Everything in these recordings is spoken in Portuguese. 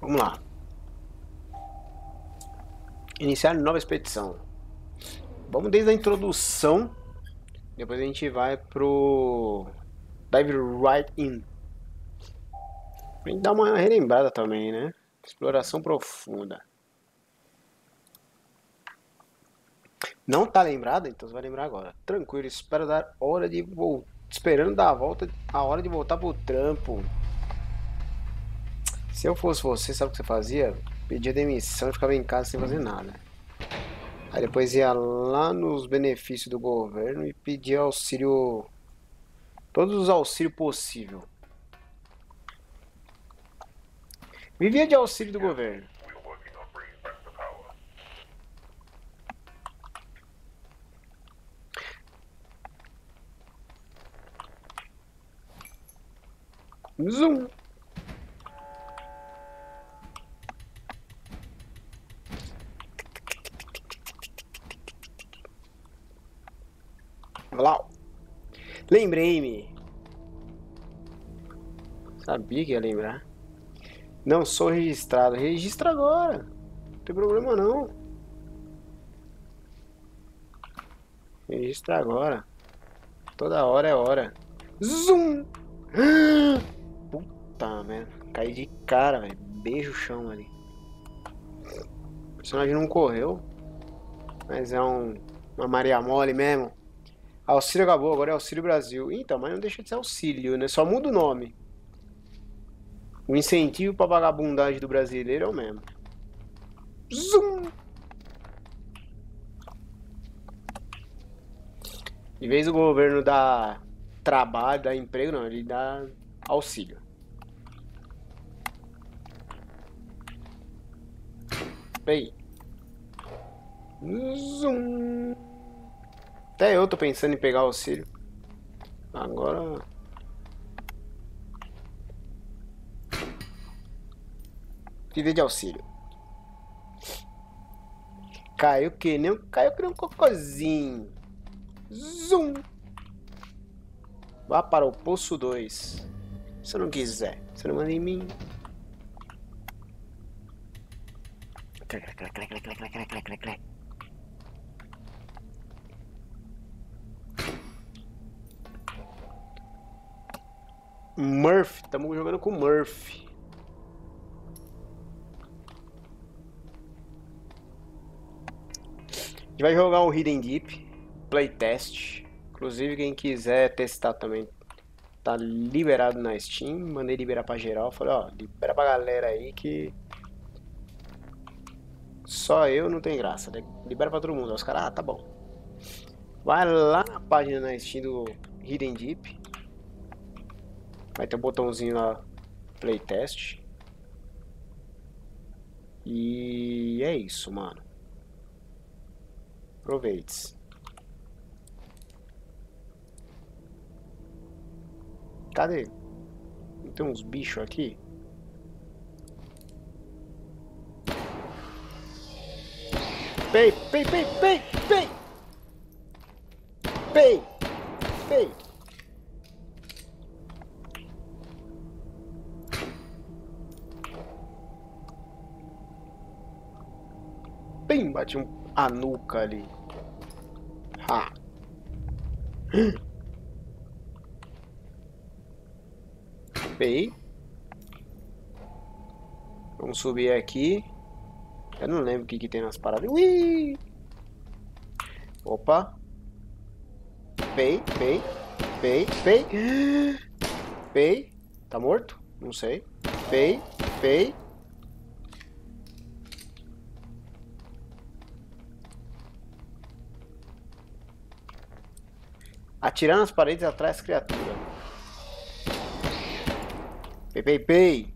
Vamos lá. Iniciar nova expedição. Vamos desde a introdução. Depois a gente vai pro Dive Right In. Pra gente dar uma relembrada também, né? Exploração profunda. Não tá lembrado? Então você vai lembrar agora. Tranquilo, espero dar hora de voltar. Esperando dar a volta, a hora de voltar pro trampo. Se eu fosse você, sabe o que você fazia? Pedia demissão e ficava em casa sem fazer nada. Aí depois ia lá nos benefícios do governo e pedia auxílio. Todos os auxílios possível. Vivia de auxílio do governo. Zoom. Lá. Lembrei-me. Sabia que ia lembrar. Não sou registrado. Registra agora. Não tem problema não. Registra agora. Toda hora é hora. Zoom! Puta merda. Caí de cara, velho. Beijo o chão ali. O personagem não correu. Mas é um, uma Maria Mole mesmo. Auxílio acabou, agora é Auxílio Brasil. Então, mas não deixa de ser auxílio, né? Só muda o nome. O incentivo pra vagabundagem do brasileiro é o mesmo. Zoom! Em vez do governo dar trabalho, dar emprego, não, ele dá auxílio. Aí. Zoom. Até eu tô pensando em pegar auxílio. Agora. Viver de auxílio. Caiu que nem caiu que nem um cocôzinho. Zoom. Vá para o poço 2. Se não quiser, você não manda em mim. Murphy, estamos jogando com Murphy. A gente vai jogar um Hidden Deep playtest. Inclusive quem quiser testar também tá liberado na Steam. Mandei liberar pra geral. Falei, ó, libera pra galera aí que só eu não tem graça. Libera pra todo mundo. Os caras, ah, tá bom. Vai lá na página na Steam do Hidden Deep. Vai ter um botãozinho lá, playtest. E é isso, mano. Aproveite. Cadê? Tem uns bichos aqui? Pei, pei, pei, pei, pei! Pei! Pei! Pim! Bati um, a nuca ali. Ha! Pei. Vamos subir aqui. Eu não lembro o que, que tem nas paradas. Ui! Opa! Pei, pei, pei, pei. Pei. Tá morto? Não sei. Pei, pei. Atirar nas paredes atrás criatura. Pei, pei, pei.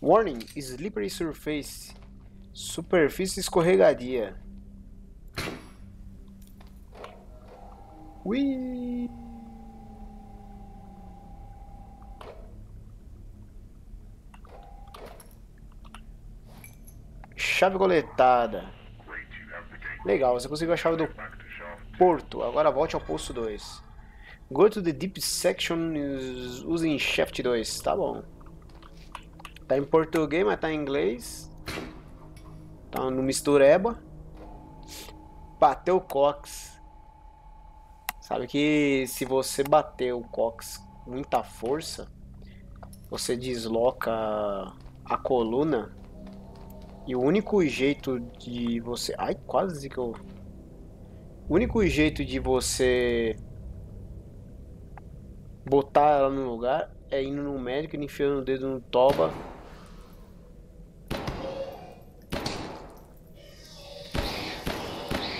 Warning, slippery surface. Superfície escorregadia. Ui. Chave coletada. Legal, você conseguiu a chave do porto. Agora volte ao posto 2. Go to the deep section using Shaft 2. Tá bom. Tá em português, mas tá em inglês. Tá no mistureba. Bateu o cox. Sabe que se você bater o cox com muita força, você desloca a coluna. E o único jeito de você. Ai, quase que eu. O único jeito de você botar ela no lugar é indo no médico e enfiando o dedo no toba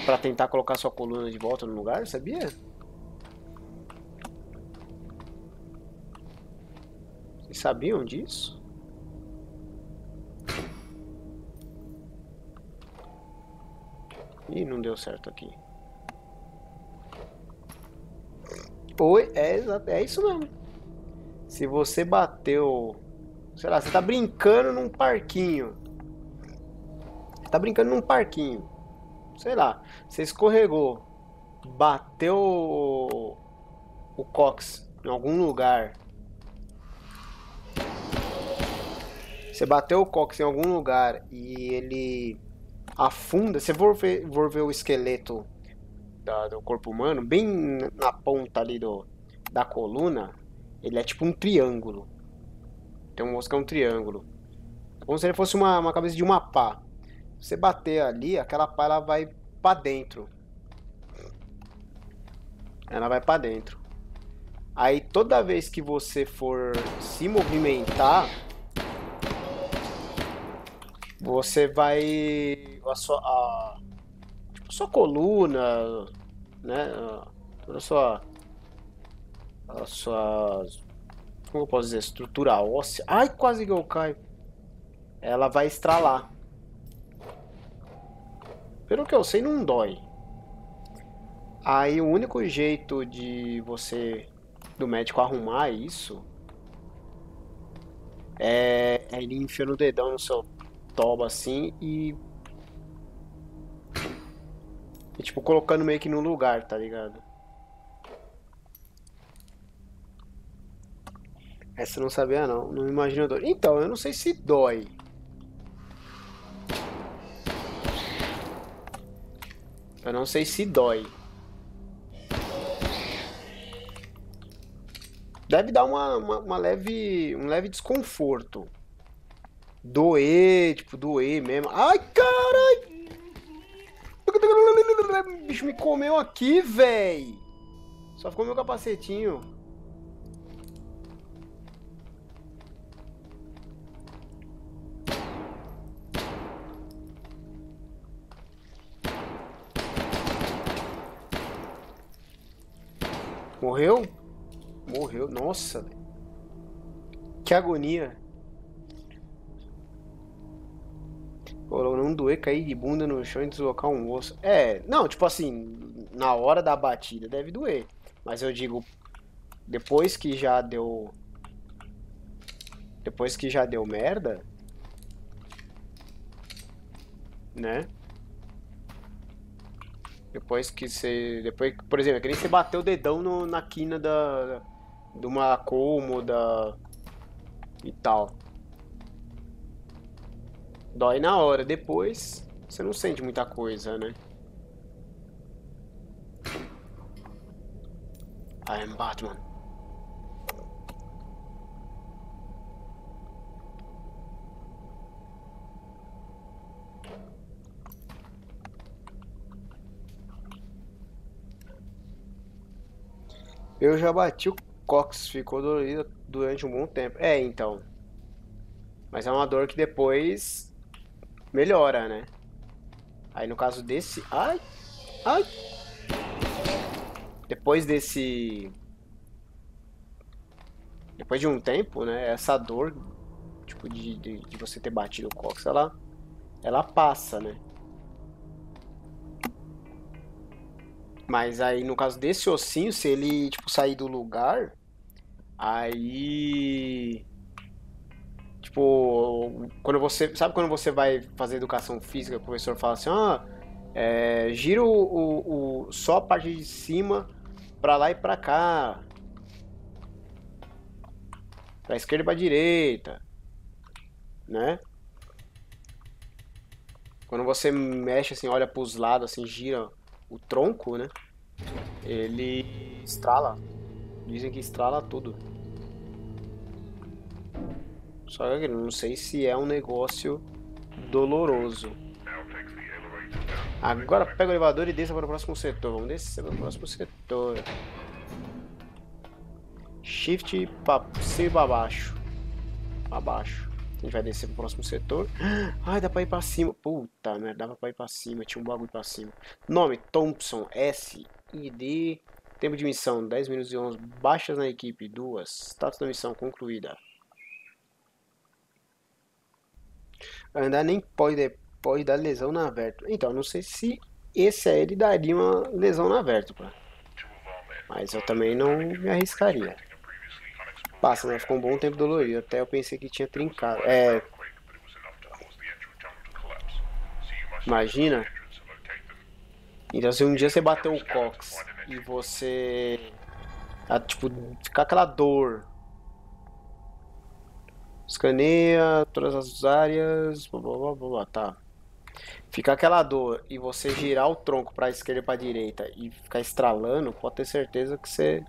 para tentar colocar sua coluna de volta no lugar, sabia? Vocês sabiam disso? Ih, não deu certo aqui. Oi, é, é isso mesmo. Se você bateu... Sei lá, você tá brincando num parquinho. Você tá brincando num parquinho sei lá, você escorregou, bateu o, o cox em algum lugar. Você bateu o cox em algum lugar e ele afunda. Você for ver, for ver o esqueleto da, do corpo humano, bem na ponta ali do, da coluna, ele é tipo um triângulo. Tem um osso que é um triângulo. Como se ele fosse uma, uma cabeça de uma pá. Você bater ali, aquela pá ela vai para dentro. Ela vai para dentro. Aí toda vez que você for se movimentar, você vai a sua a, sua coluna, né, toda a sua a sua como eu posso dizer, estrutura óssea. Ai, quase que eu caio. Ela vai estralar. Pelo que eu sei, não dói. Aí o único jeito de você, do médico, arrumar isso é, é ele enfiando o dedão no seu toba assim e. E tipo, colocando meio que no lugar, tá ligado? Essa eu não sabia não, não imagino dor. Então, eu não sei se dói. Eu não sei se dói. Deve dar uma, uma, uma leve, um leve desconforto. Doer, tipo, doer mesmo. Ai, caralho! O bicho me comeu aqui, véi! Só ficou meu capacetinho. Morreu? Morreu. Nossa, Que agonia. Pô, não doer, cair de bunda no chão e deslocar um osso. É, não, tipo assim, na hora da batida deve doer. Mas eu digo, depois que já deu. Depois que já deu merda. Né? Depois que você. Depois, por exemplo, é que nem você bateu o dedão no, na quina da. de uma cômoda e tal. Dói na hora, depois você não sente muita coisa, né? I am Batman. Eu já bati o cox, ficou dolorido durante um bom tempo. É, então. Mas é uma dor que depois melhora, né? Aí no caso desse. Ai! Ai! Depois desse. Depois de um tempo, né? Essa dor, tipo, de, de, de você ter batido o cox, ela, ela passa, né? Mas aí, no caso desse ossinho, se ele, tipo, sair do lugar, aí... Tipo, quando você... Sabe quando você vai fazer educação física, o professor fala assim, ah, é, gira o, o, o, só a parte de cima pra lá e pra cá. Pra esquerda e pra direita. Né? Quando você mexe assim, olha pros lados, assim, gira o tronco, né? Ele estrala. Dizem que estrala tudo. Só que não sei se é um negócio doloroso. Agora pega o elevador e desça para o próximo setor. Vamos descer para o próximo setor. Shift para cima e para baixo. Para baixo. A gente vai descer para o próximo setor. Ai, dá para ir para cima. Puta merda, dava para ir para cima. Tinha um bagulho para cima. Nome: Thompson. S. ID. Tempo de missão: 10 minutos e 11. Baixas na equipe: 2. Status da missão concluída. Andar nem pode pode dar lesão na vértebra. Então, não sei se esse aí ele daria uma lesão na vértebra. Mas eu também não me arriscaria. Passa, né? Ficou um bom tempo dolorido. Até eu pensei que tinha trincado. É. Imagina. Então, se um dia você bater o cox e você. Ah, tipo, ficar aquela dor Escaneia todas as áreas. Blá, blá, blá, blá, tá. Ficar aquela dor e você girar o tronco para esquerda e para direita e ficar estralando, pode ter certeza que você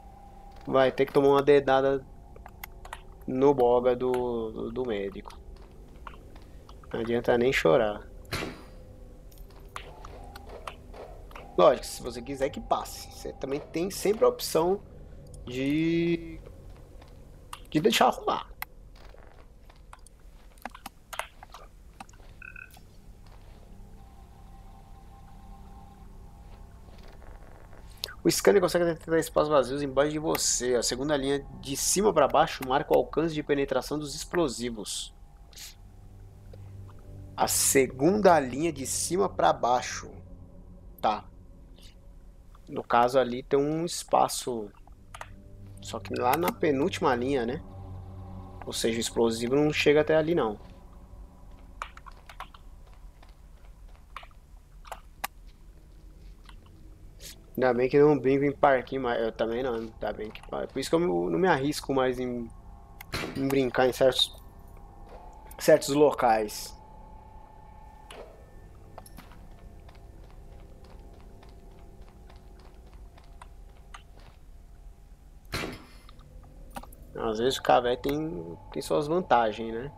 vai ter que tomar uma dedada no boga do, do, do médico. Não adianta nem chorar. Lógico, se você quiser que passe. Você também tem sempre a opção de, de deixar arrumar. O scanner consegue detectar espaços vazios embaixo de você. A segunda linha de cima para baixo marca o alcance de penetração dos explosivos. A segunda linha de cima para baixo. Tá. No caso ali tem um espaço. Só que lá na penúltima linha, né? Ou seja, o explosivo não chega até ali não. Ainda bem que eu não brinco em parquinho, mas eu também não, ainda bem que Por isso que eu não me arrisco mais em, em brincar em certos, certos locais. Às vezes o cavé tem, tem suas vantagens, né?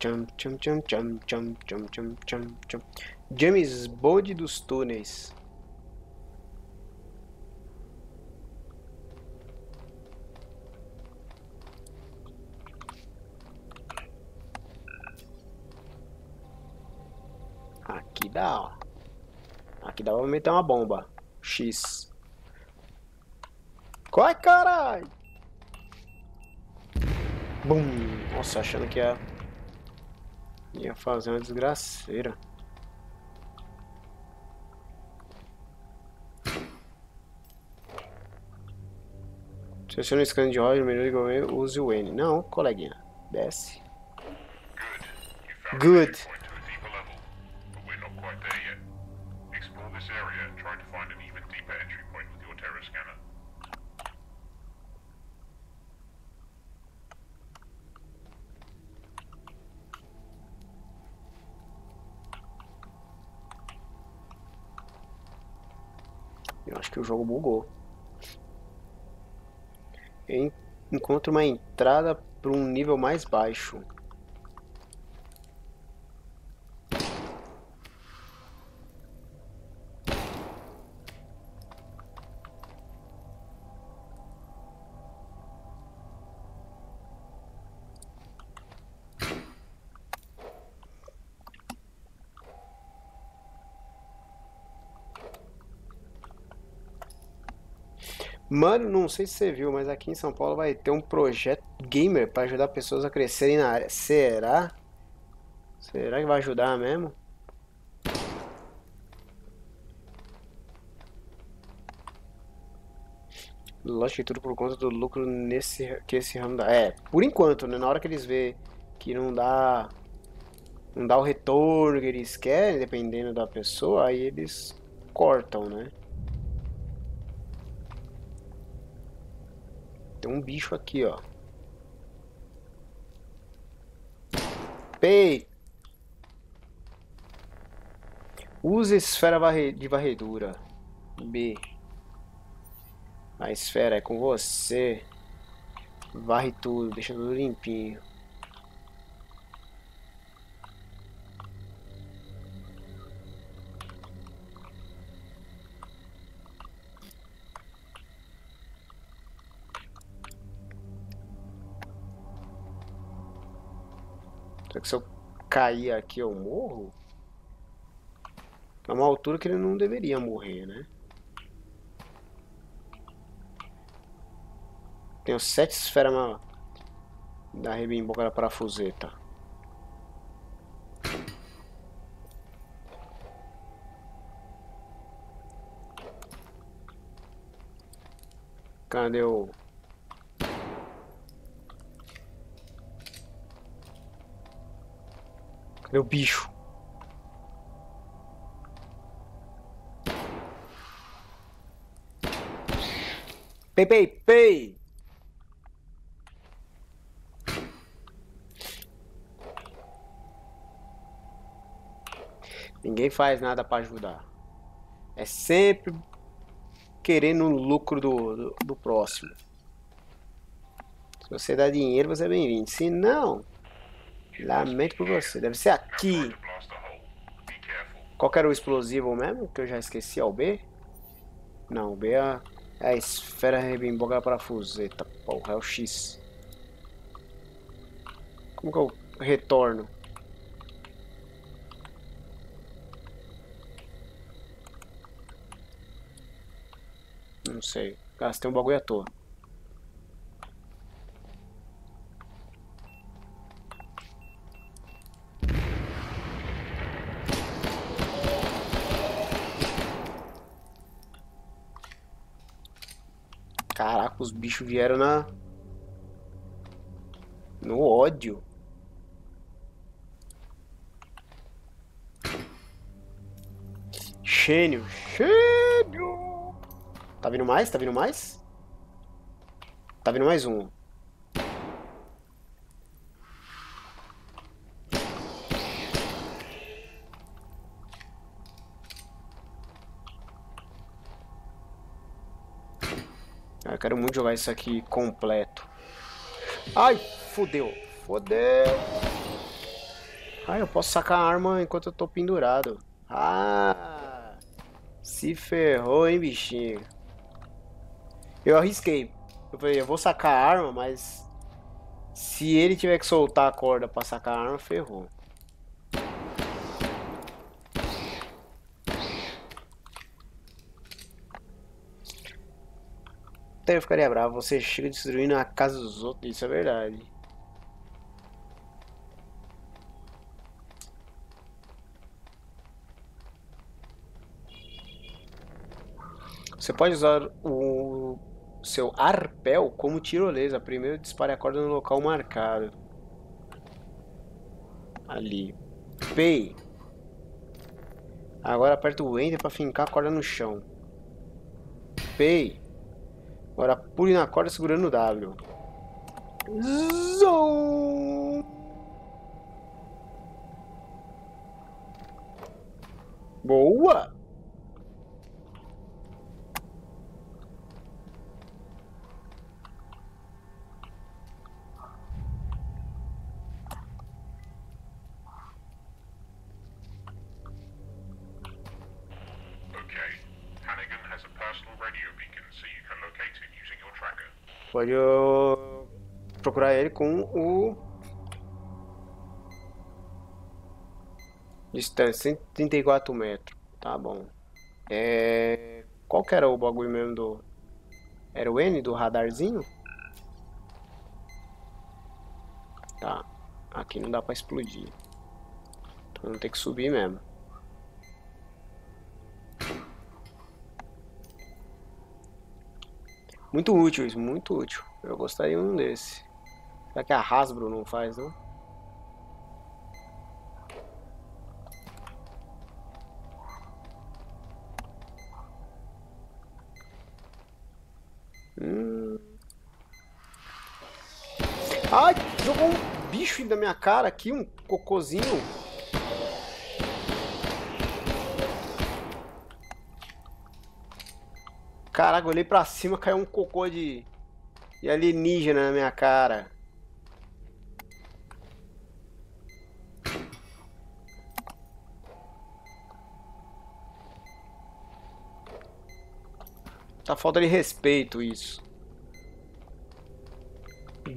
Cham, cham, cham, cham, cham, cham, cham, cham, cham, cham. James Bond dos túneis. Aqui dá, ó. Aqui dá pra meter uma bomba. X. Corre, caralho! Bum! Nossa, achando que ia Ia fazer uma desgraceira. Selecione o scan de Roger, melhor igual use o N. Não, coleguinha. Desce. Good. Eu acho que o jogo bugou. Encontre uma entrada para um nível mais baixo. Mano, não sei se você viu, mas aqui em São Paulo vai ter um projeto gamer para ajudar pessoas a crescerem na área. Será? Será que vai ajudar mesmo? Lógico tudo por conta do lucro nesse que esse ramo dá. É, por enquanto, né? Na hora que eles vê que não dá não dá o retorno que eles querem, dependendo da pessoa, aí eles cortam, né? Tem um bicho aqui, ó. Pei! Use esfera de varredura. B. A esfera é com você. Varre tudo, deixa tudo limpinho. Será que se eu cair aqui eu morro? É uma altura que ele não deveria morrer, né? Tenho sete esferas da rebimboca da parafuseta. Cadê o... Cadê o bicho? Pei, pei, pei! Ninguém faz nada para ajudar. É sempre querendo o lucro do, do, do próximo. Se você dá dinheiro, você é bem-vindo. Se não, lamento por você. Deve ser aqui. Qual era o explosivo mesmo? Que eu já esqueci. É o B? Não, o B é, é a esfera rebimboga parafuseta. Porra, é o X. Como que eu retorno? Não sei. Gastei um bagulho à toa. Caraca, os bichos vieram na... No ódio. Gênio. Gênio. Tá vindo mais? Tá vindo mais? Tá vindo mais um. Eu quero muito jogar isso aqui completo. Ai, fodeu. Fodeu. Ai, eu posso sacar a arma enquanto eu tô pendurado. Ah, se ferrou, hein, bichinho. Eu arrisquei. Eu falei, eu vou sacar a arma, mas se ele tiver que soltar a corda pra sacar a arma, ferrou. Até eu ficaria bravo, você chega destruindo a casa dos outros, isso é verdade. Você pode usar o seu arpel como tirolesa. Primeiro dispare a corda no local marcado. Ali. Pay. Agora aperta o Enter para fincar a corda no chão. Pay. Agora pule na corda segurando o W. Zoom. Boa! Pode procurar ele com o distância 134 metros. Tá bom. É... Qual que era o bagulho mesmo do Era o N do radarzinho? Tá. Aqui não dá pra explodir. Então vamos ter que subir mesmo. Muito útil isso, muito útil. Eu gostaria um desse. Será que a Hasbro não faz, não? Hum. Ai, jogou um bicho da minha cara aqui, um cocôzinho. Caraca, olhei pra cima, caiu um cocô de, de alienígena na minha cara. Tá falta de respeito isso.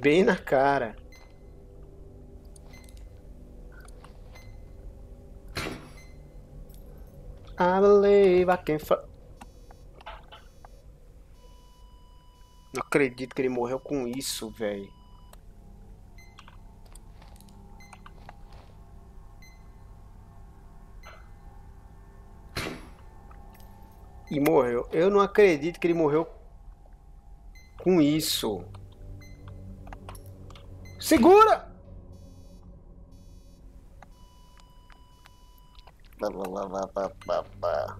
Bem na cara. I believe I can Não acredito que ele morreu com isso, velho. E morreu. Eu não acredito que ele morreu com isso. Segura! Bah, bah, bah,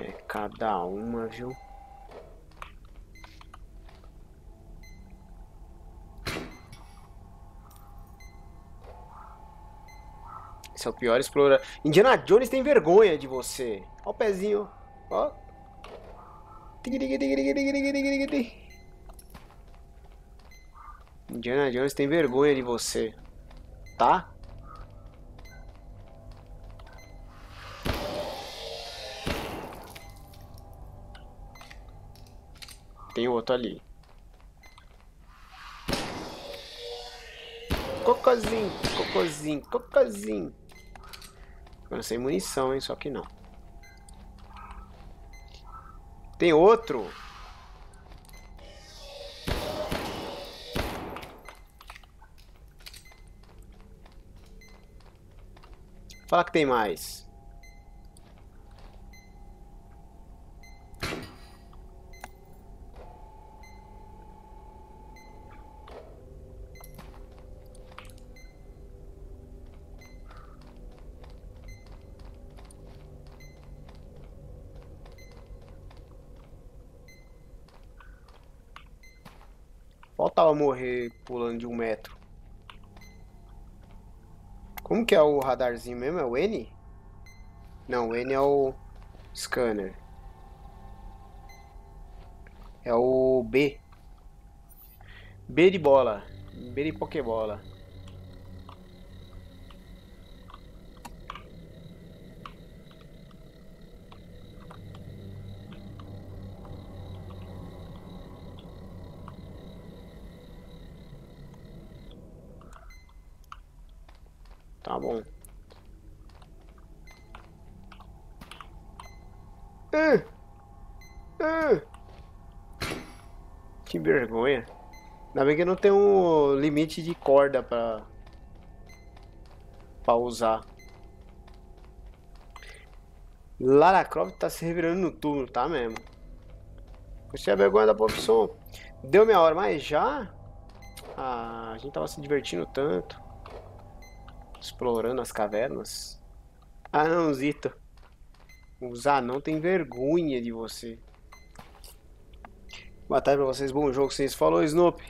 É cada uma, viu? Esse é o pior explorador. Indiana Jones tem vergonha de você. Ó o pezinho. Ó. Indiana Jones tem vergonha de você. Tá? Tem outro ali. Cocôzinho, cocôzinho, cocôzinho. Ficando sem munição, hein? Só que não. Tem outro. Fala que tem mais. Morrer pulando de um metro. Como que é o radarzinho mesmo? É o N? Não, o N é o scanner. É o B. B de bola. B de pokebola. Tá bom. Ah! Ah! Que vergonha. Ainda bem que não tem um limite de corda pra, pra usar. Lara Croft tá se revirando no turno, tá mesmo? Você é vergonha da profissão. Deu minha hora, mas já? Ah, a gente tava se divertindo tanto. Explorando as cavernas. Ah não, Zito. Os anão tem vergonha de você. Boa tarde pra vocês, bom jogo, vocês falou, Snoop.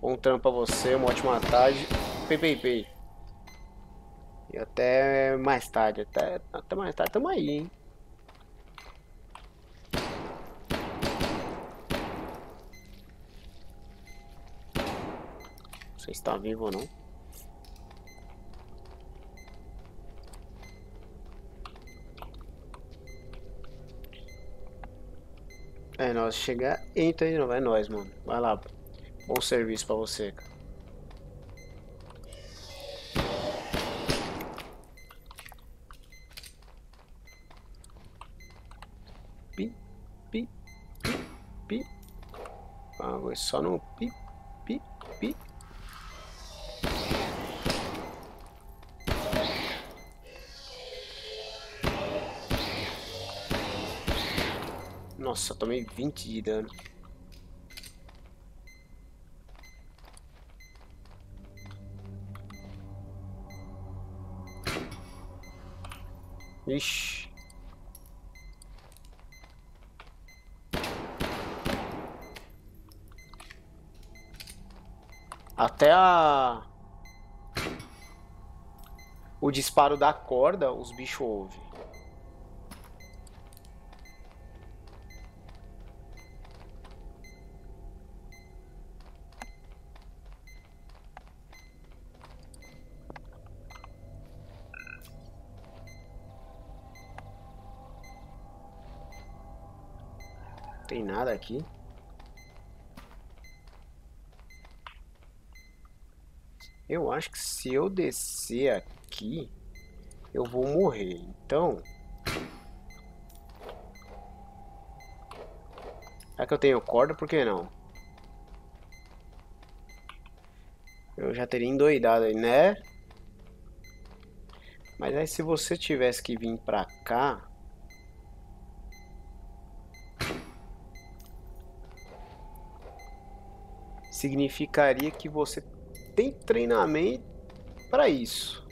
Bom trampo pra você, uma ótima tarde. Pei, pei, pei. E até mais tarde, até, até mais tarde, tamo aí, hein. Você está vivo ou não? É, nós chegar, entra de novo, é nós, mano. Vai lá, bom serviço pra você, cara. Pi, pi, pi, pi. Ah, só no pi, pi, pi. Nossa, tomei 20 de dano. Ixi. Até a... O disparo da corda, os bichos ouvem. Tem nada aqui. Eu acho que se eu descer aqui, eu vou morrer. Então... Já que eu tenho corda, por que não? Eu já teria endoidado aí, né? Mas aí se você tivesse que vir pra cá... Significaria que você tem treinamento para isso.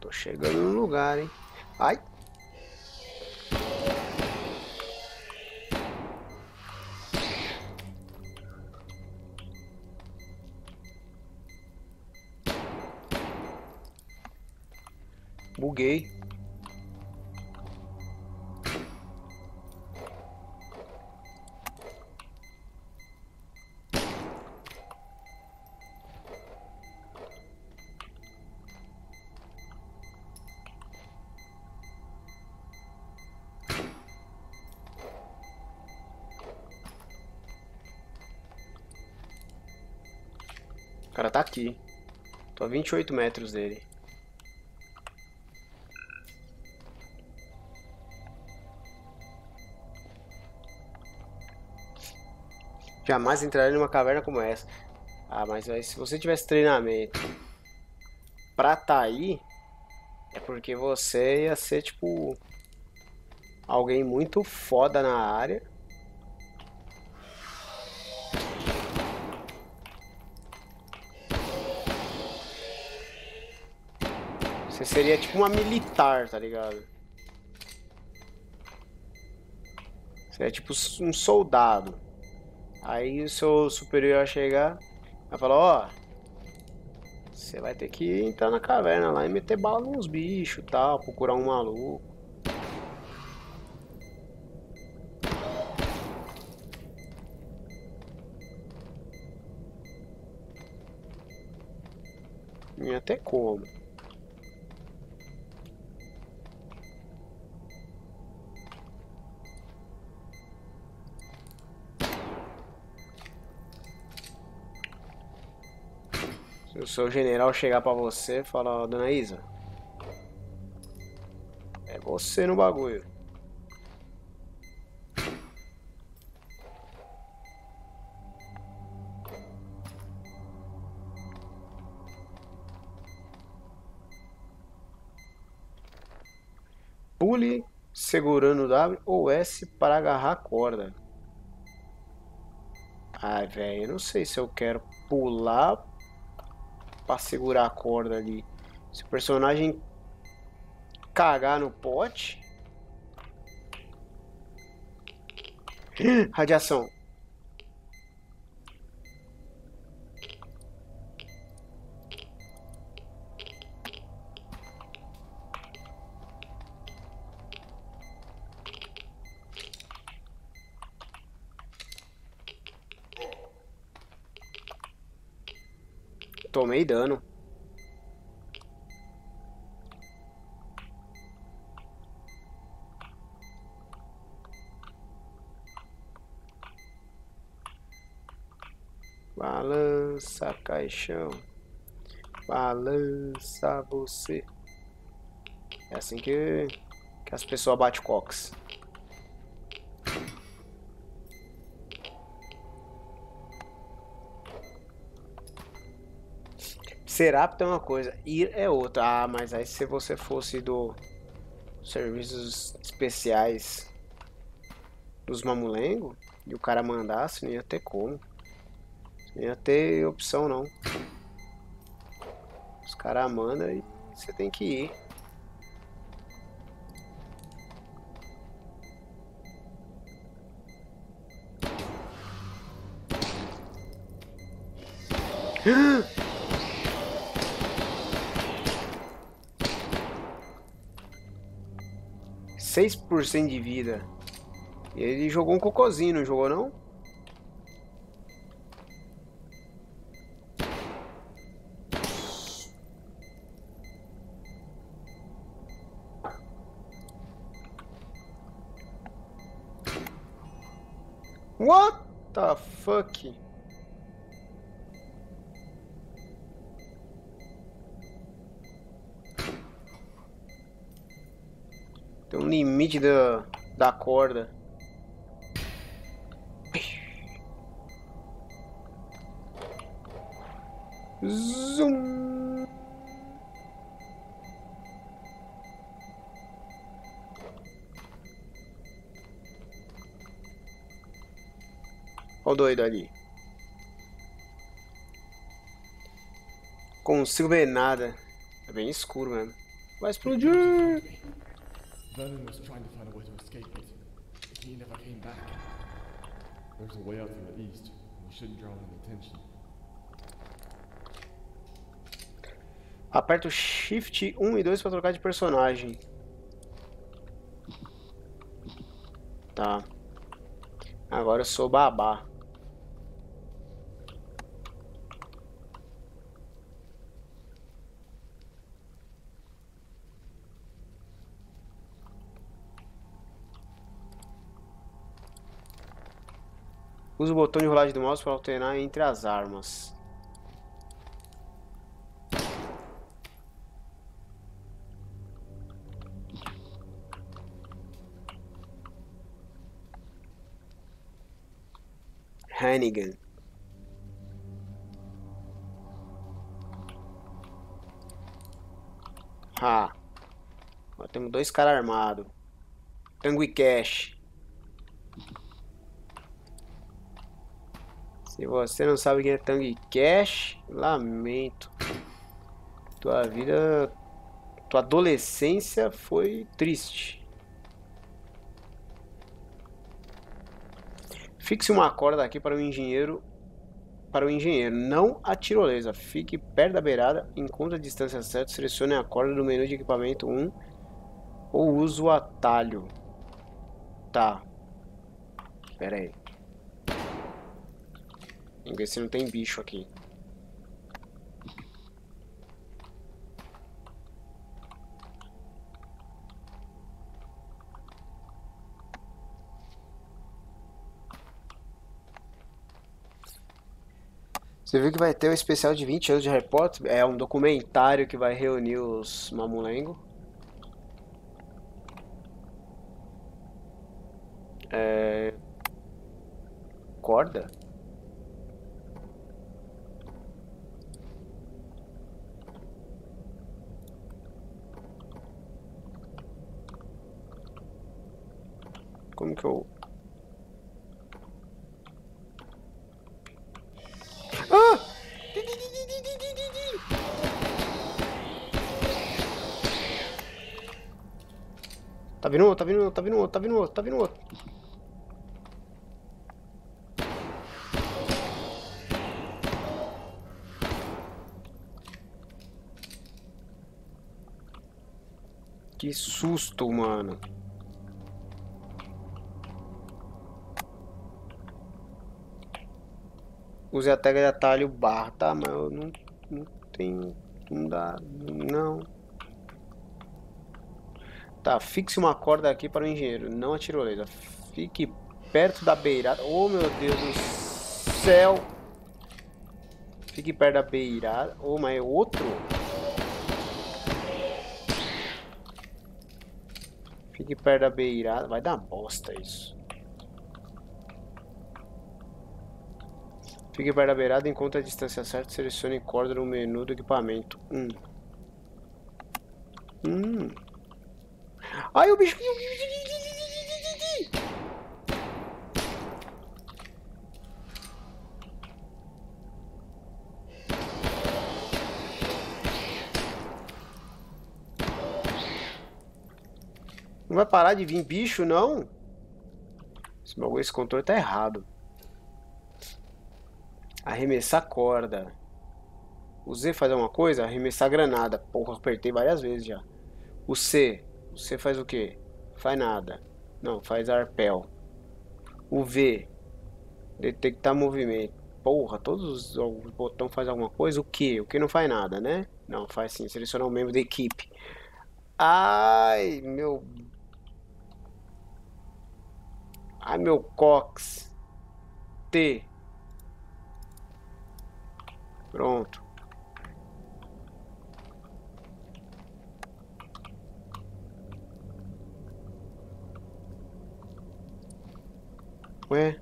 Tô chegando no lugar, hein? Ai! Buguei. O cara tá aqui. Tô a 28 metros dele. Jamais entraria numa caverna como essa. Ah, mas aí, se você tivesse treinamento pra tá aí, é porque você ia ser, tipo, alguém muito foda na área. Você seria tipo uma militar, tá ligado? Você é tipo um soldado. Aí o seu superior chegar, vai falar, ó, oh, você vai ter que entrar na caverna lá e meter bala nos bichos tal, procurar um maluco. E até como. Seu general chegar pra você e falar, Dona Isa, é você no bagulho. Pule segurando W ou S para agarrar a corda. Ai, velho, eu não sei se eu quero pular para segurar a corda ali. Se o personagem cagar no pote. Radiação. Tomei dano. Balança caixão. Balança você. É assim que, que as pessoas batem cox. Serapta é uma coisa, ir é outra. Ah, mas aí se você fosse do serviços especiais dos mamulengo e o cara mandasse, não ia ter como. Não ia ter opção não. Os caras mandam e você tem que ir. Seis por cento de vida. Ele jogou um cocôzinho, não jogou não? What the fuck? Limite da, da corda. Zoom. Olha o doido ali. Consigo ver nada. É bem escuro mesmo. Vai explodir! Vernon was trying to find a way to escape it, but he never came back. There's a way out from the east, and we shouldn't draw any attention. Aperta o Shift 1 e 2 para trocar de personagem. Tá. Agora eu sou babá. Usa o botão de rolagem do mouse para alternar entre as armas. Hannigan. Ah. Temos dois caras armados. Tango e Cash. Se você não sabe quem é Tango e Cash, lamento. Tua vida... Tua adolescência foi triste. Fixe uma corda aqui para o engenheiro para o engenheiro, não a tirolesa. Fique perto da beirada, encontre a distância certa, selecione a corda do menu de equipamento 1 ou use o atalho. Tá. Pera aí. Vamos ver se não tem bicho aqui. Você viu que vai ter um especial de 20 anos de Harry Potter? É um documentário que vai reunir os mamulengo. É... Corda? Como que eu... Ah! Tá vindo outro, tá vindo outro, tá vindo outro, tá vindo outro, tá vindo outro. Que susto, mano. Use a tag de atalho barra, tá? Mas eu não, não tenho. Não dá. Não. Tá, fixe uma corda aqui para o engenheiro, não a tirolesa. Fique perto da beirada. Oh meu Deus do céu! Fique perto da beirada. Oh, mas é outro? Fique perto da beirada. Vai dar bosta isso. Fique perto da beirada, encontre a distância certa, selecione corda no menu do equipamento. Hum. Hum. Ai, o bicho... Não vai parar de vir bicho, não? Esse, bagulho, esse controle tá errado. Arremessar corda. O Z faz alguma coisa? Arremessar granada. Porra, apertei várias vezes já. O C. O C faz o quê? Faz nada. Não, faz arpel. O V. Detectar movimento. Porra, todos os botões fazem alguma coisa. O que? O que não faz nada, né? Não, faz sim. Selecionar um membro da equipe. Ai, meu Ai, meu cox. T. Pronto. Ué?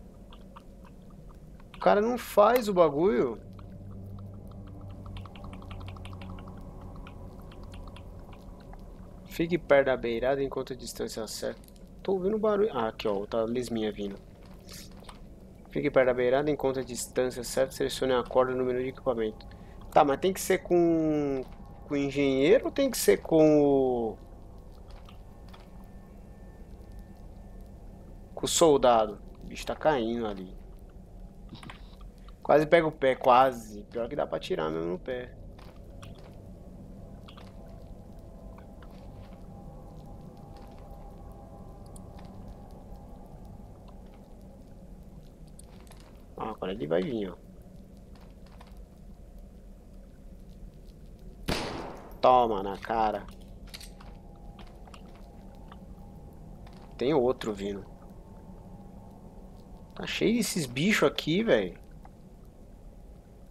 O cara não faz o bagulho. Fique perto da beirada enquanto a distância certa tô ouvindo barulho. Ah, aqui ó, tá a lesminha vindo. Fique perto da beirada, encontre a distância certa, selecione a corda no menu de equipamento. Tá, mas tem que ser com, com o engenheiro ou tem que ser com o... Com o soldado? O bicho tá caindo ali. Quase pega o pé, quase. Pior que dá pra tirar mesmo no pé. Agora ele vai vir, ó. Toma na cara. Tem outro vindo. Tá cheio desses bichos aqui, velho.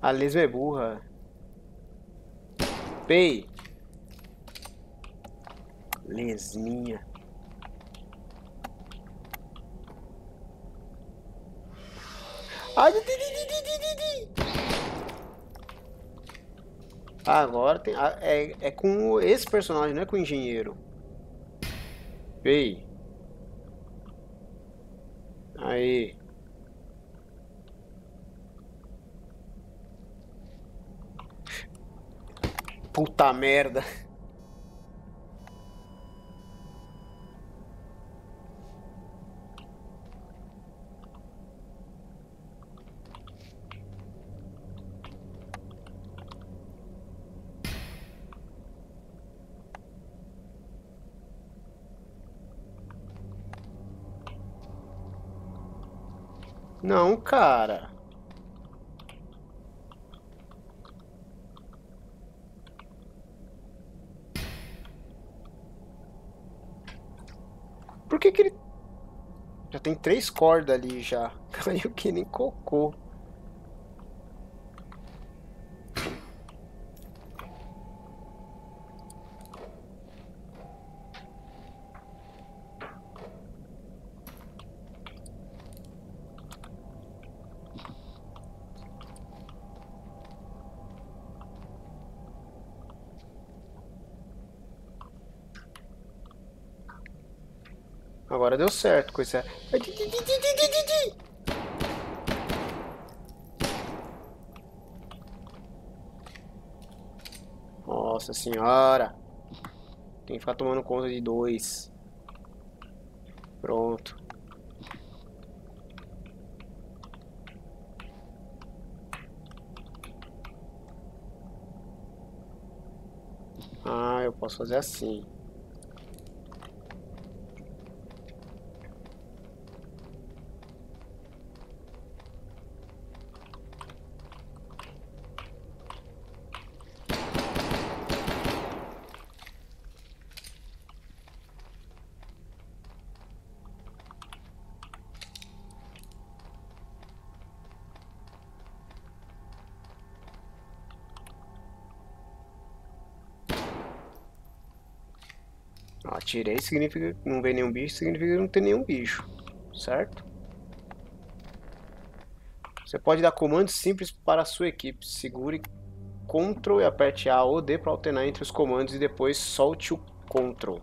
A lesma é burra. Pei. Lesminha. Agora tem. É, é com esse personagem, não é com o engenheiro. Ei. Aí. Puta merda. Não, cara. Por que que ele... Já tem três cordas ali já. Caiu que nem cocô. Agora deu certo com isso. Nossa senhora. Tem que ficar tomando conta de dois. Pronto. Ah, eu posso fazer assim. Atirei significa que não vê nenhum bicho, significa que não tem nenhum bicho. Certo? Você pode dar comandos simples para a sua equipe. Segure Ctrl e aperte A ou D para alternar entre os comandos e depois solte o Ctrl.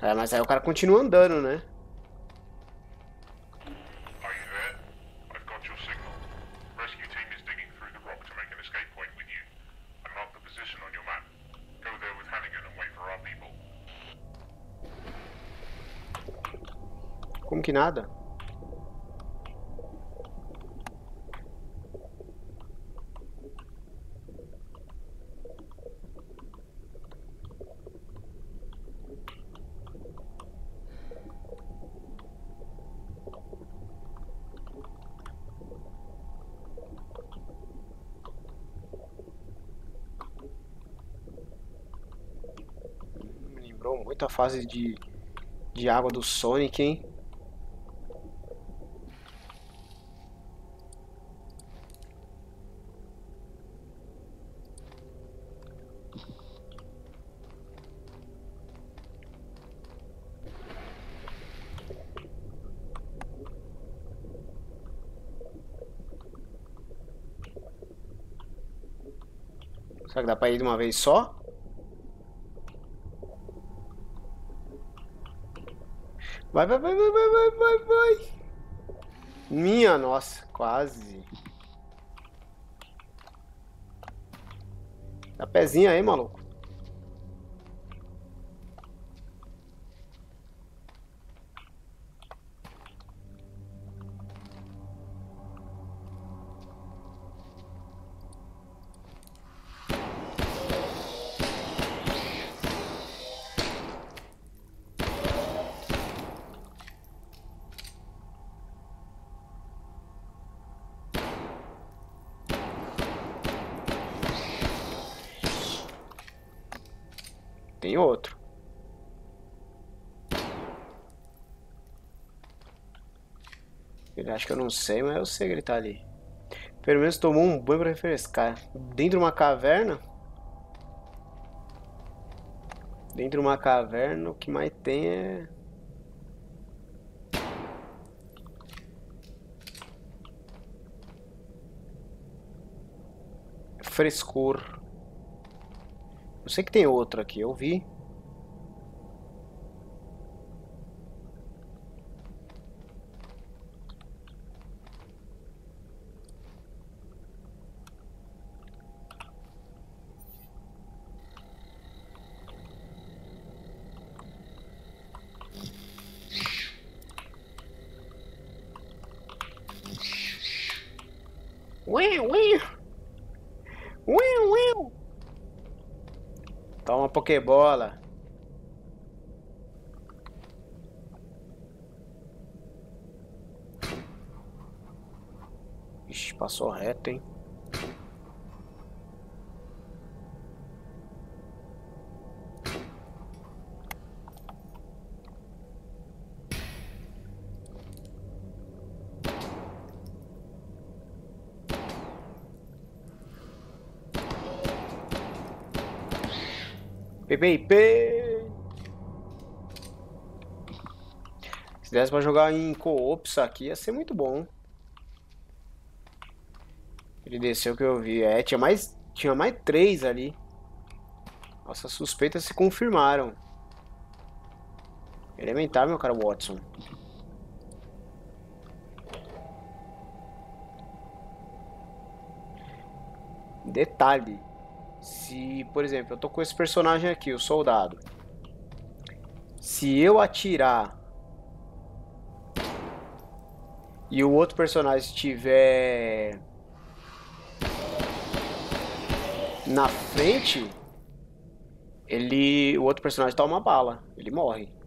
É, mas aí o cara continua andando, né? Are you there? Me lembrou muito a fase de, de água do Sonic, hein? Será que dá pra ir de uma vez só? Vai, vai, vai, vai, vai, vai, vai. Minha nossa, quase. Dá pezinho aí, maluco. Acha que eu não sei, mas eu sei que ele tá ali. Pelo menos tomou um banho pra refrescar. Dentro de uma caverna? Dentro de uma caverna, o que mais tem é... Frescor. Eu sei que tem outro aqui, eu vi. Ué, ué. Ué, ué. Toma Pokébola. Ixi, passou reto, hein? PPIP! Se desse pra jogar em co-op isso aqui ia ser muito bom. Ele desceu que eu vi. É, tinha mais, tinha mais três ali. Nossas suspeitas se confirmaram. Elementar, meu cara Watson. Detalhe. Se, por exemplo, eu tô com esse personagem aqui, o soldado. Se eu atirar e o outro personagem estiver na frente, ele, o outro personagem toma uma bala, ele morre.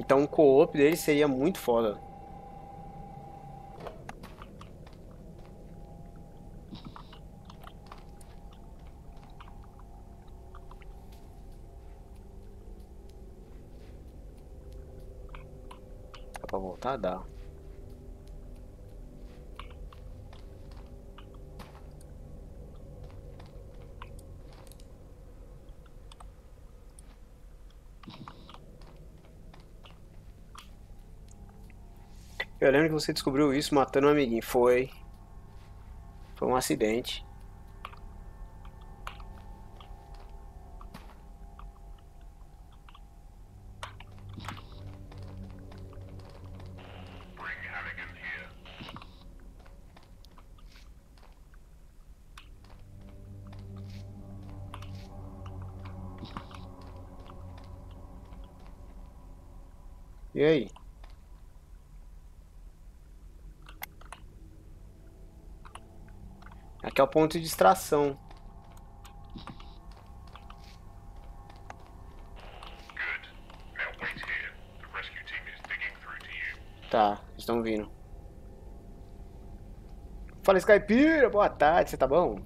Então o co-op dele seria muito foda. Dá pra voltar? Dá. Eu lembro que você descobriu isso matando um amiguinho. Foi. Foi um acidente. Bring Hannigan here. E aí? Aqui é o ponto de distração. Good. Now wait here. The rescue team is digging through to you. Tá, estão vindo. Fala Skypira, boa tarde, você tá bom?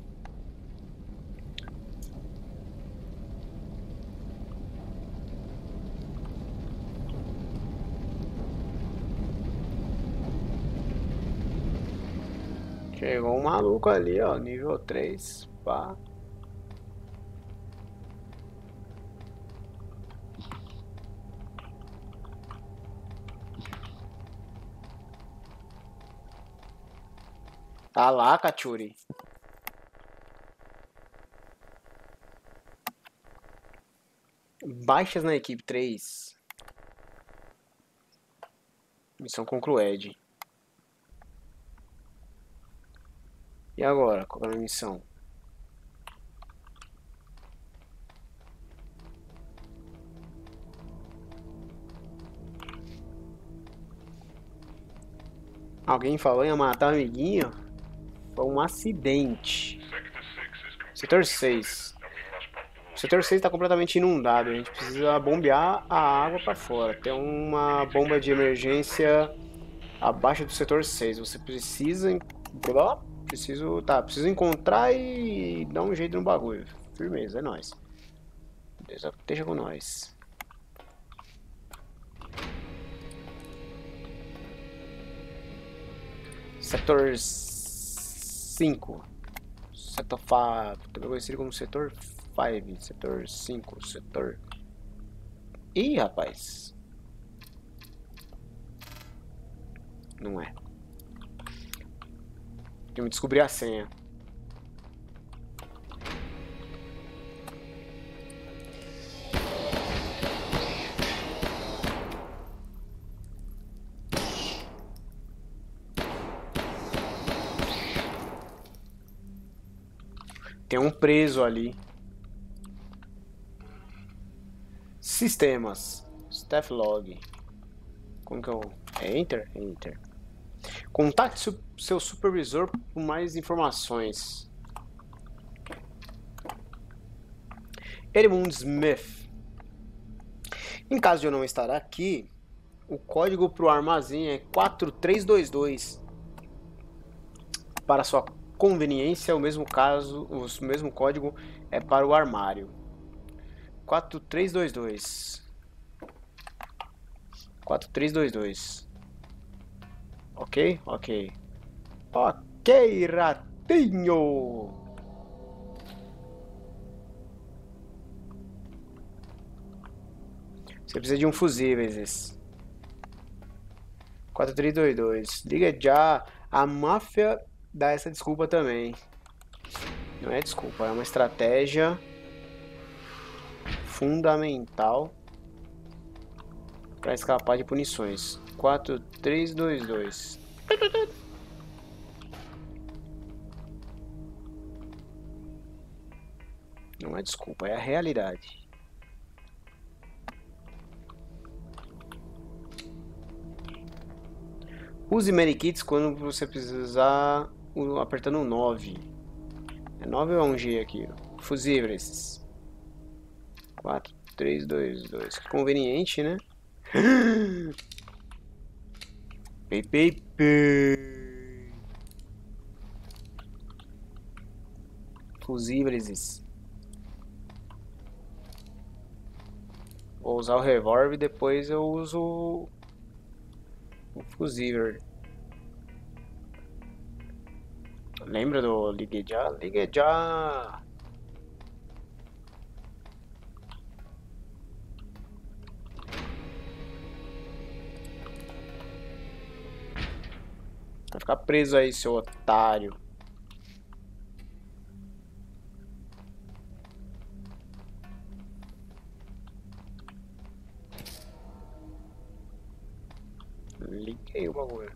Chegou um maluco ali, ó, nível 3, pá. Tá lá, Kachuri. Baixas na equipe 3. Missão concluída. E agora? Qual é a missão? Alguém falou em matar um amiguinho? Foi um acidente. Sector 6 is complete. Setor 6. And we must pump the O setor 6 está completamente inundado. A gente precisa bombear a água para fora. Tem uma bomba de emergência abaixo do setor 6. Você precisa. Preciso. Tá, preciso encontrar e dar um jeito no bagulho. Firmeza, é nóis. Deixa, deixa com nós. Setor 5. Setor 5. Também conhecido como setor 5. Setor 5. Setor. Ih, rapaz. Não é. Tem que descobrir a senha. Tem um preso ali. Sistemas. Staff log. Como que eu. É Enter? Enter. Contate seu supervisor por mais informações. Edmund Smith. Em caso de eu não estar aqui, o código para o armazém é 4322. Para sua conveniência, o mesmo caso, o mesmo código é para o armário. 4322. 4322. Ok? Ok. Ok, ratinho! Você precisa de um fusíveis esse. 4322. Liga já. A máfia dá essa desculpa também. Não é desculpa, é uma estratégia fundamental para escapar de punições. 4322. Não é desculpa, é a realidade. Use medikits quando você precisar apertando o 9. É 9 ou é um G aqui? ó? Fusíveis. 4, 3, 2, 2. Que conveniente, né? Pei, pei, pei. Fusíveis. Vou usar o revólver e depois eu uso O fusível. Lembra do Ligue Já? Ligue Já! Ficar preso aí, seu otário. Liguei o bagulho.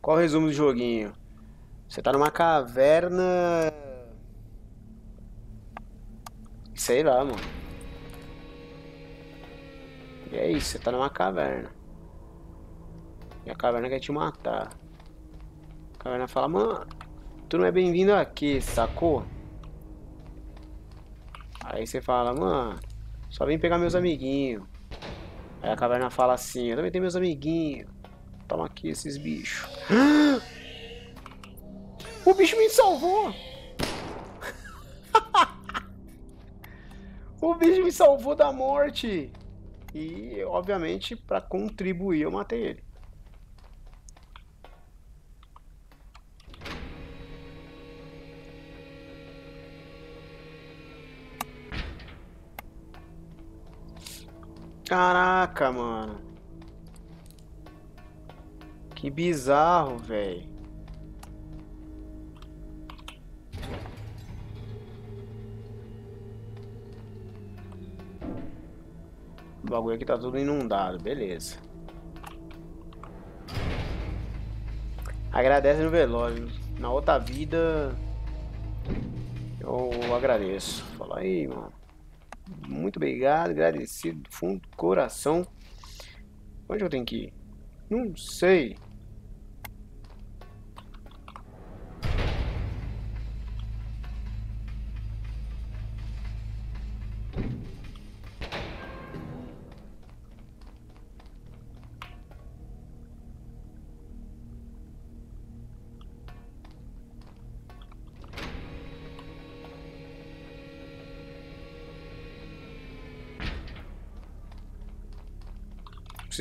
Qual o resumo do joguinho? Você tá numa caverna. Sei lá, mano. E é isso, você tá numa caverna. E a caverna quer te matar. A caverna fala, mano, tu não é bem-vindo aqui, sacou? Aí você fala, mano, só vem pegar meus amiguinhos. Aí a caverna fala assim, eu também tenho meus amiguinhos. Toma aqui esses bichos. O bicho me salvou! o bicho me salvou da morte! E, obviamente, para contribuir, eu matei ele. Caraca, mano. Que bizarro, velho. O bagulho aqui tá tudo inundado, beleza. Agradece no velório. Na outra vida, eu agradeço. Fala aí, mano. Muito obrigado, agradecido do fundo do coração. Onde eu tenho que ir? Não sei.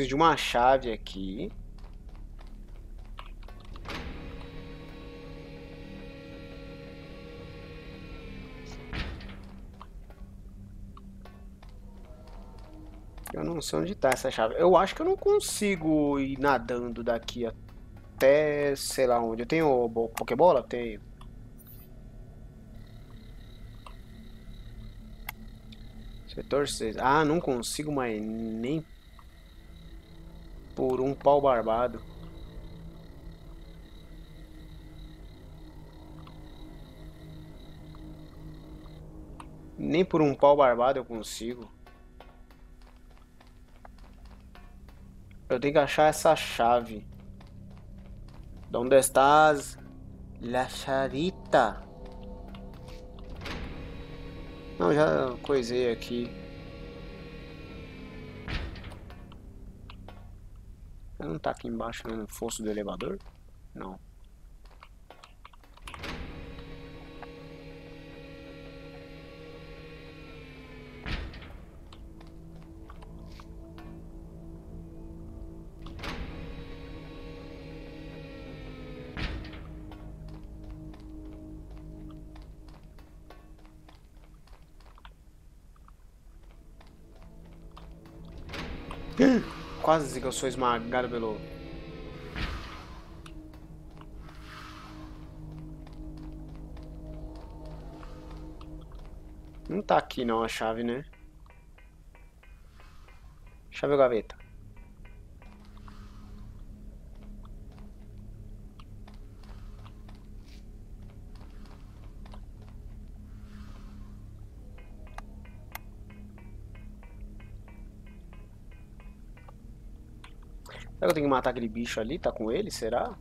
Preciso de uma chave aqui. Eu não sei onde tá essa chave. Eu acho que eu não consigo ir nadando daqui até sei lá onde. Eu tenho Pokébola? Tenho. Setor 6. Ah, não consigo mais nem por um pau barbado. Nem por um pau barbado eu consigo. Eu tenho que achar essa chave. Onde estás? La charita. Não, já coisei aqui. Não tá aqui embaixo no fosso do elevador? Não. Quase que eu sou esmagado pelo... Não tá aqui não a chave, né? Chave ou gaveta? Será que eu tenho que matar aquele bicho ali? Tá com ele? Será?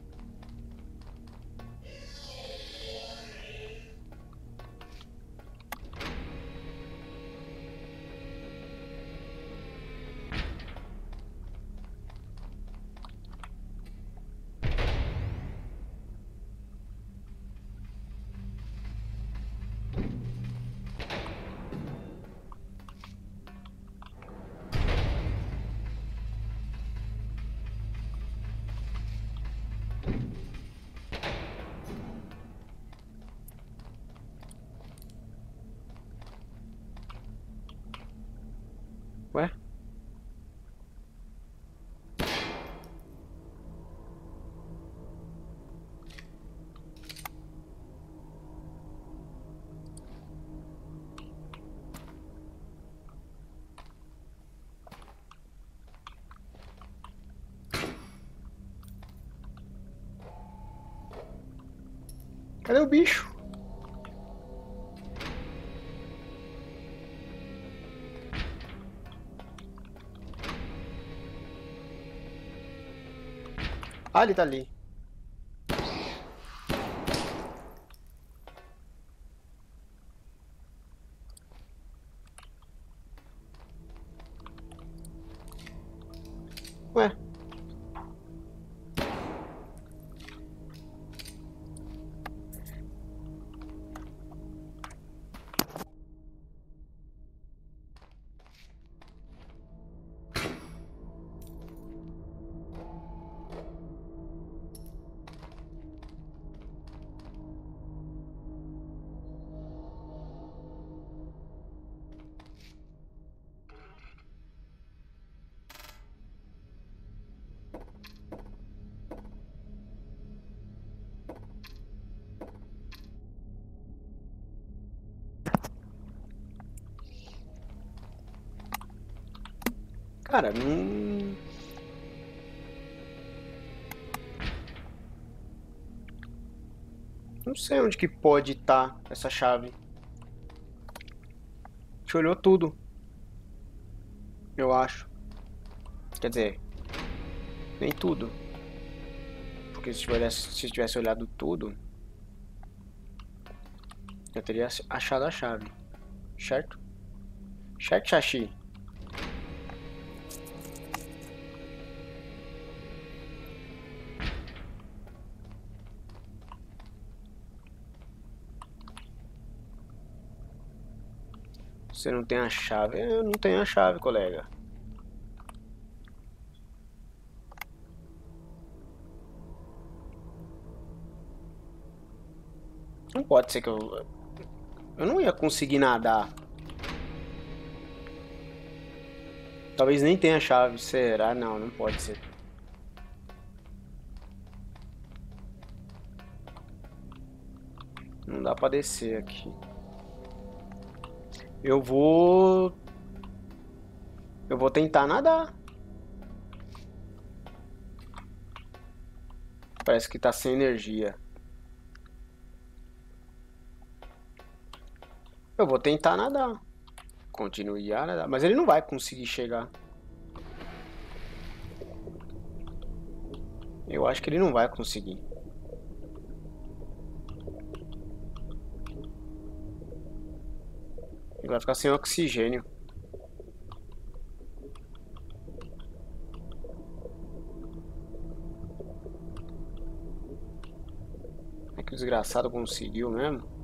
Cadê o bicho? Ah, ele tá ali. Cara, não. Não sei onde que pode estar essa chave. A gente olhou tudo. Eu acho. Quer dizer, nem tudo. Porque se tivesse, se tivesse olhado tudo, eu teria achado a chave. Certo? Certo, Shashi? Você não tem a chave? Eu não tenho a chave, colega. Não pode ser que eu... Eu não ia conseguir nadar. Talvez nem tenha chave. Será? Não, não pode ser. Não dá pra descer aqui. Eu vou... Eu vou tentar nadar. Parece que tá sem energia. Eu vou tentar nadar. Continue a nadar. Mas ele não vai conseguir chegar. Eu acho que ele não vai conseguir. Vai ficar sem oxigênio. É que o desgraçado conseguiu mesmo.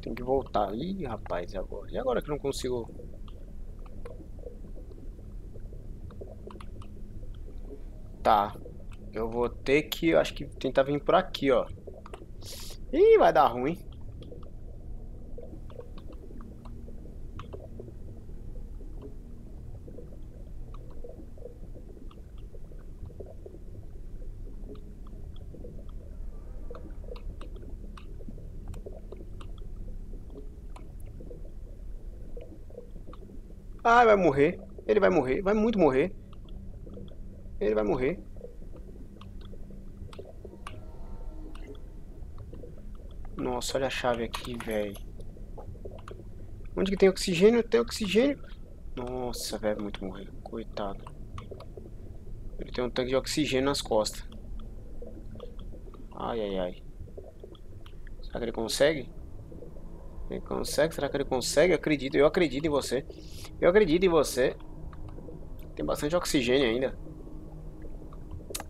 Tem que voltar. Ih, rapaz, e agora? E agora que eu não consigo... Tá. Eu vou ter que, eu acho que tentar vir por aqui, ó. Ih, vai dar ruim. Ah, vai morrer. Ele vai morrer. Vai muito morrer. Ele vai morrer. Nossa, olha a chave aqui, velho. Onde que tem oxigênio? Tem oxigênio. Nossa, velho, muito morrer. Coitado. Ele tem um tanque de oxigênio nas costas. Ai, ai, ai. Será que ele consegue? Ele consegue? Será que ele consegue? Eu acredito, eu acredito em você. Eu acredito em você. Tem bastante oxigênio ainda.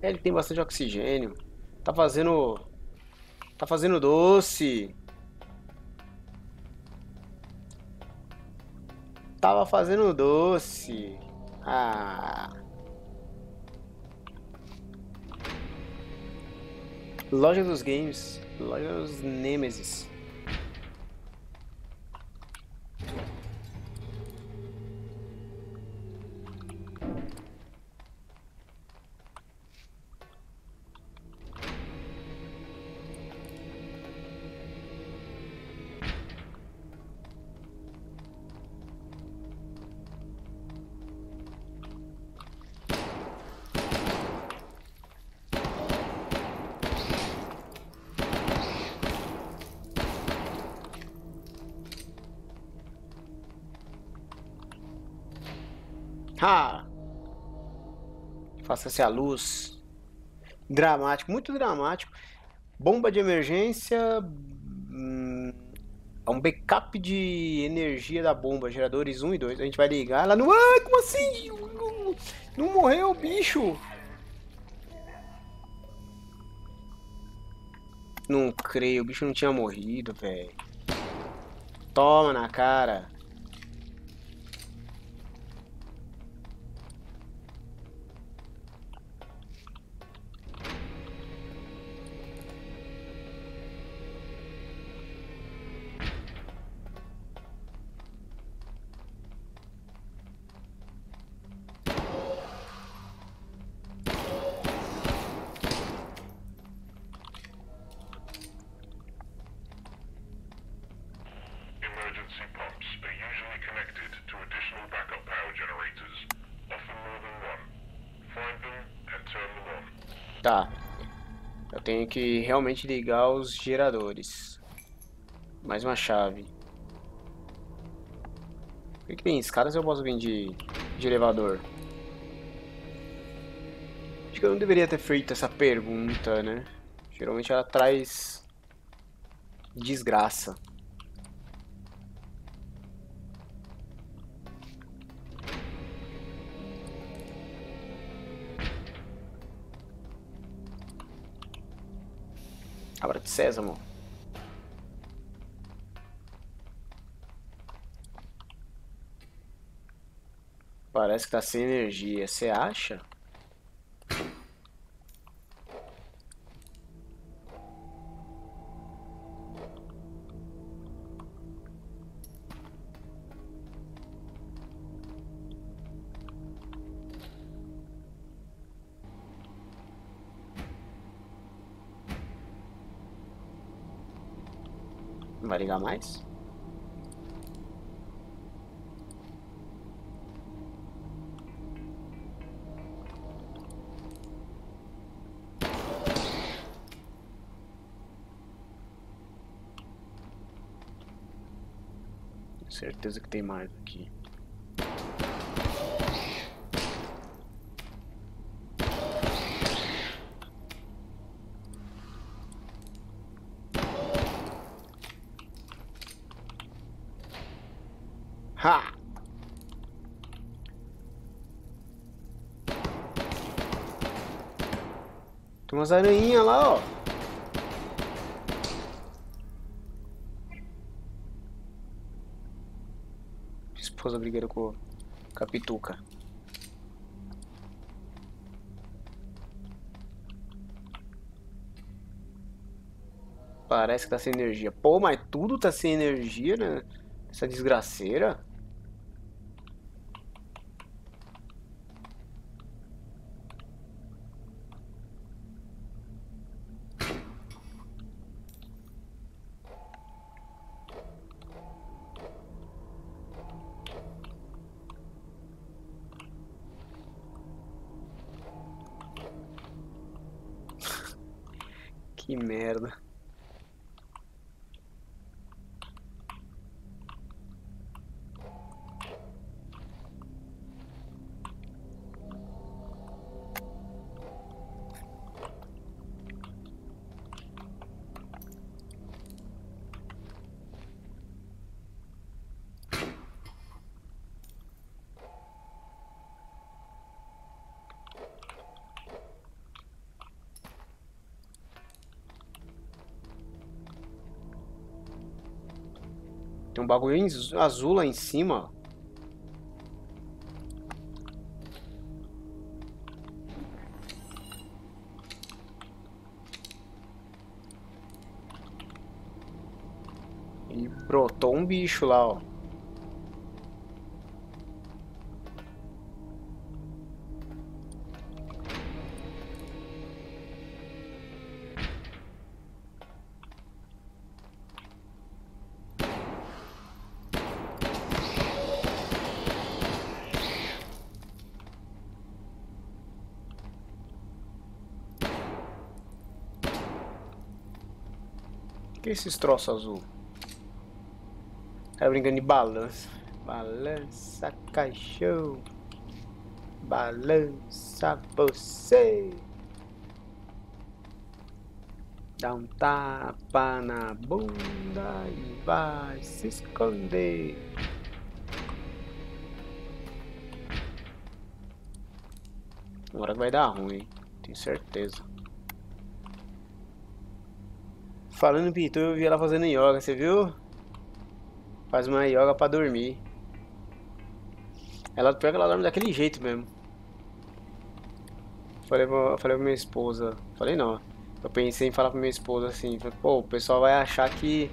É, ele tem bastante oxigênio. Tá fazendo... Tá fazendo doce. Tava fazendo doce. Ah... Loja dos games. Loja dos Nemesis. Faça-se a luz. Dramático, muito dramático. Bomba de emergência. hum, É um backup de energia da bomba, geradores 1 e 2. A gente vai ligar. Ela não. Ai, como assim? Não, não morreu, bicho! Não creio, o bicho não tinha morrido, velho. Toma na cara. Tá. Eu tenho que realmente ligar os geradores. Mais uma chave. Por que, que tem escadas eu posso vir de, de elevador? Acho que eu não deveria ter feito essa pergunta, né? Geralmente ela traz desgraça. Sésamo. Parece que tá sem energia. Você acha? Ligar mais? Certeza que tem mais aqui. Ha! Tem umas aranhinhas lá, ó. Esposa brigueira com com a pituca. Parece que tá sem energia. Pô, mas tudo tá sem energia, né? Essa desgraceira. Que merda. bagulho azul lá em cima. E brotou um bicho lá, ó. Esses troços azul? Tá brincando de balança. Balança, cachorro. Balança você. Dá um tapa na bunda e vai se esconder. Agora vai dar ruim, tenho certeza. Falando em Pitu, eu vi ela fazendo yoga, você viu? Faz uma yoga pra dormir. Ela pega ela dorme daquele jeito mesmo. Falei pra, falei pra minha esposa. Falei não. Eu pensei em falar pra minha esposa assim, pô, o pessoal vai achar que.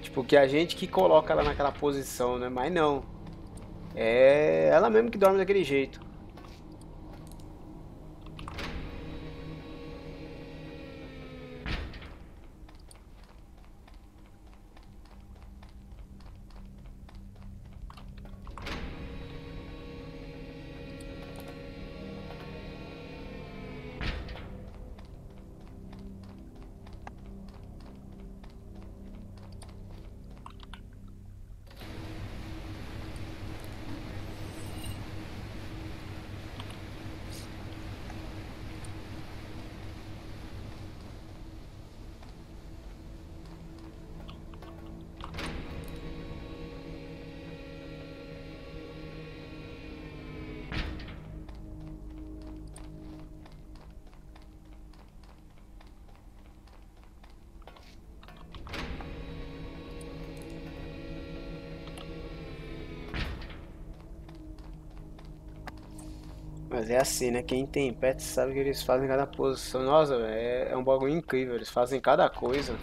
Tipo, que a gente que coloca ela naquela posição, né? Mas não. É ela mesmo que dorme daquele jeito. Mas é assim, né? Quem tem pets sabe que eles fazem cada posição. Nossa, é, é um bagulho incrível. Eles fazem cada coisa.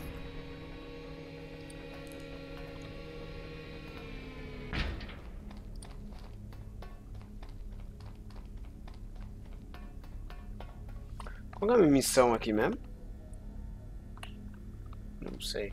Qual é a minha missão aqui mesmo? Não sei.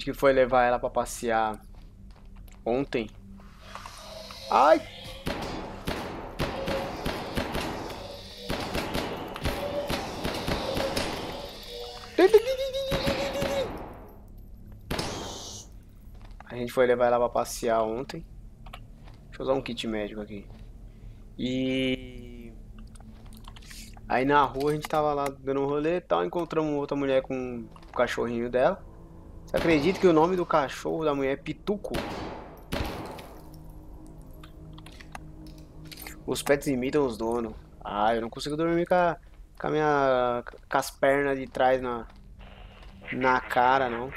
Gente que foi levar ela pra passear ontem. Ai! A gente foi levar ela pra passear ontem. Deixa eu usar um kit médico aqui. E... Aí na rua a gente tava lá dando um rolê e tal, encontramos outra mulher com o cachorrinho dela. Você acredita que o nome do cachorro da mulher é Pituco? Os pets imitam os donos. Ah, eu não consigo dormir com, a, com, a minha, com as pernas de trás na, na cara, não.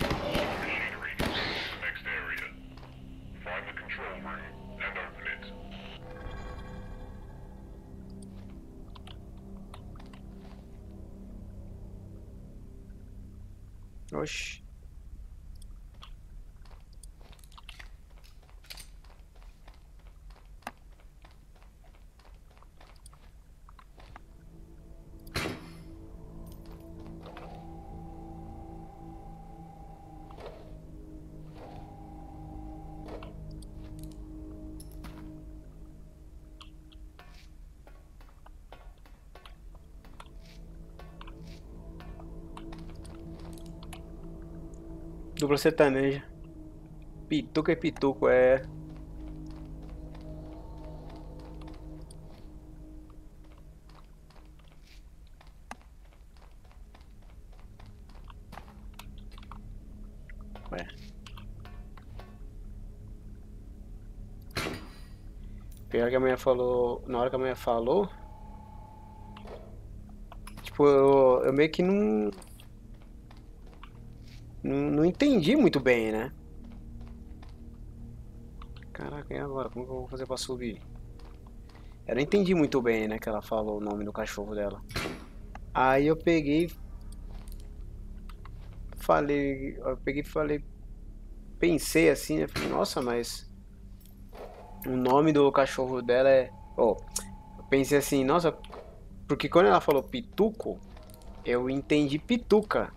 Machinery. Dupla sertaneja. Pituco é pituco, é. Pior que a falou. Na hora que a mulher falou. tipo, eu, eu meio que não, não. Não entendi muito bem, né? Caraca, e agora? Como que eu vou fazer pra subir? Eu não entendi muito bem, né? Que ela falou o nome do cachorro dela. Aí eu peguei. Falei. Eu peguei falei. Pensei assim, né? Falei, nossa, mas. O nome do cachorro dela é. Oh, pensei assim, nossa. Porque quando ela falou pituco, eu entendi pituca.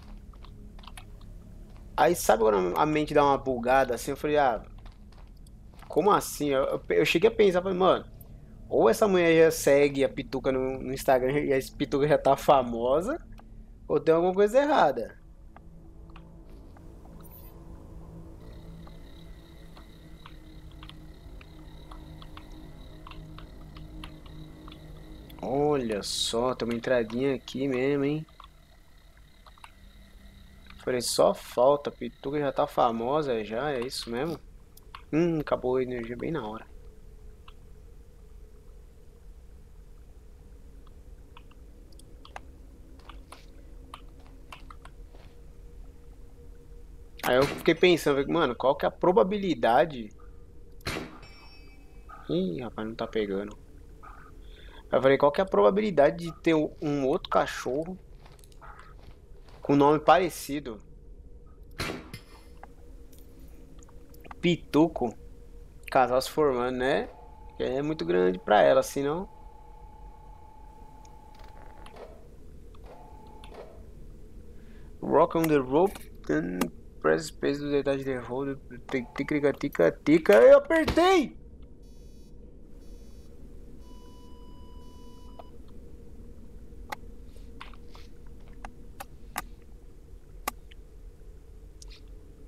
Aí sabe quando a mente dá uma bugada assim? Eu falei, ah. Como assim? Eu, eu, eu cheguei a pensar, falei, mano. Ou essa mulher já segue a Pituca no, no Instagram e a Pituca já tá famosa, ou tem alguma coisa errada. Olha só, tem uma entradinha aqui mesmo, hein? Falei, só falta, Pituca já tá famosa já, é isso mesmo? Hum, acabou a energia bem na hora. Aí eu fiquei pensando, mano, qual que é a probabilidade? Ih, rapaz, não tá pegando. Aí eu falei, qual que é a probabilidade de ter um outro cachorro com nome parecido? Pituco. Casal se formando, né? É muito grande pra ela, assim, não? Rock on the rope press space do detalhe de hold, tica, tica, tica, eu apertei!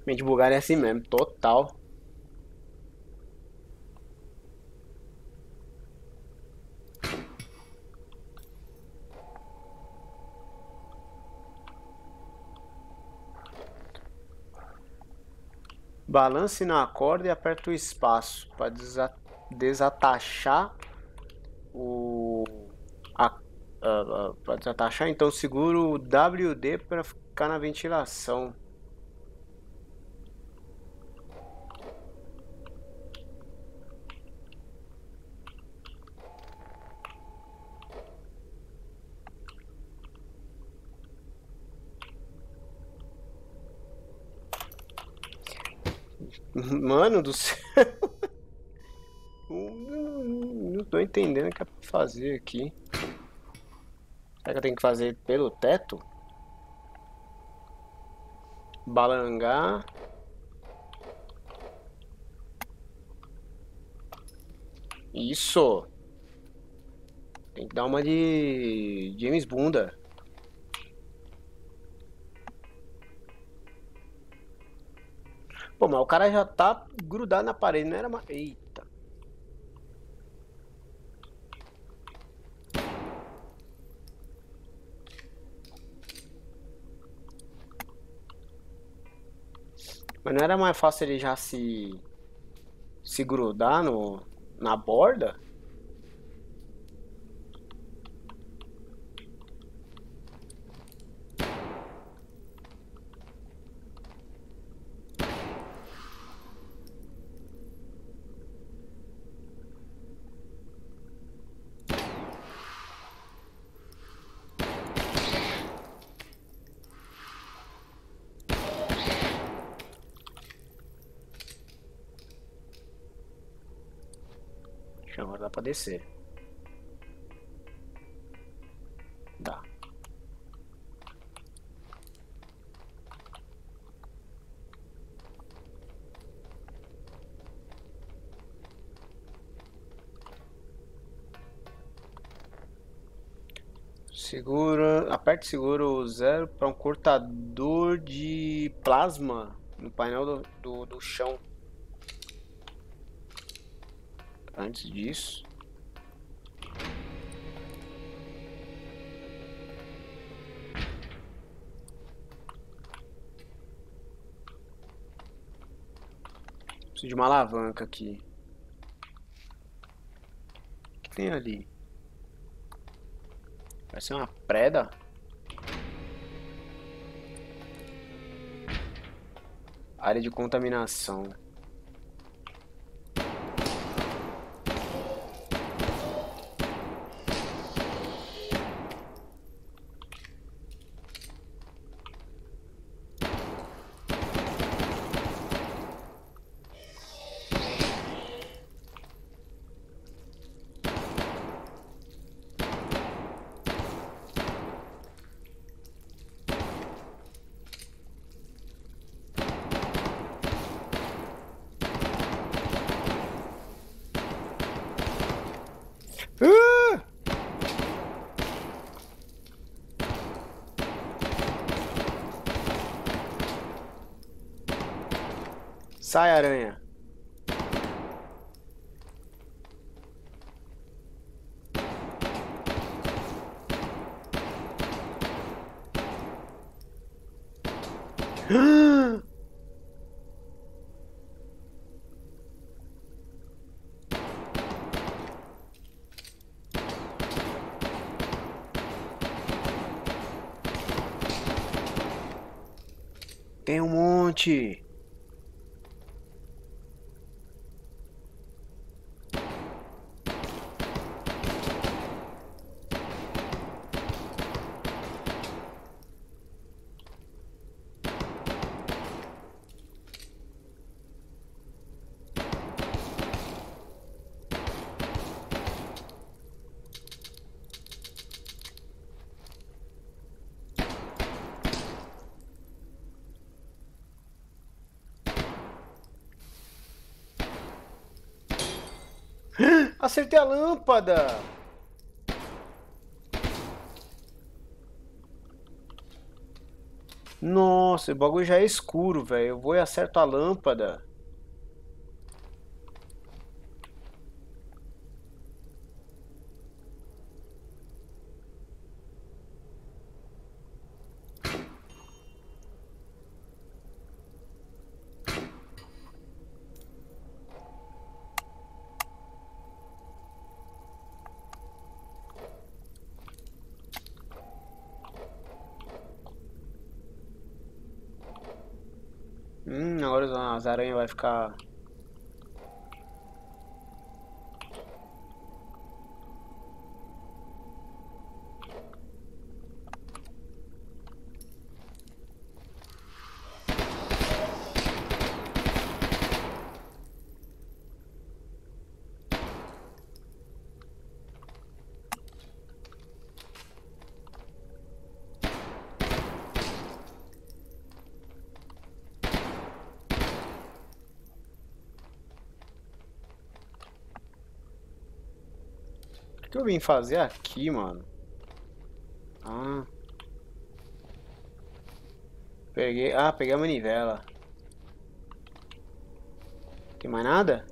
Mente bugada é assim mesmo, total. Balance na corda e aperta o espaço para desatachar o para desatachar, então seguro o WD para ficar na ventilação. Mano do céu. Não tô entendendo o que é pra fazer aqui. Será que eu tenho que fazer pelo teto? Balangar. Isso. Tem que dar uma de James Bunda. Pô, mas o cara já tá grudado na parede, não era mais. Eita. Mas não era mais fácil ele já se. se grudar no, na borda? Agora dá pra descer. Dá. Segura, aperte seguro zero para um cortador de plasma no painel do, do, do chão. Antes disso. Preciso de uma alavanca aqui. O que tem ali? Vai ser uma preda? Área de contaminação. Sai, aranha. Tem um monte. Acertei a lâmpada. Nossa, o bagulho já é escuro, velho. Eu vou e acerto a lâmpada. Hum, agora as aranhas vai ficar. Vim fazer aqui, mano? Ah. Peguei. Ah, peguei a manivela. Tem mais nada?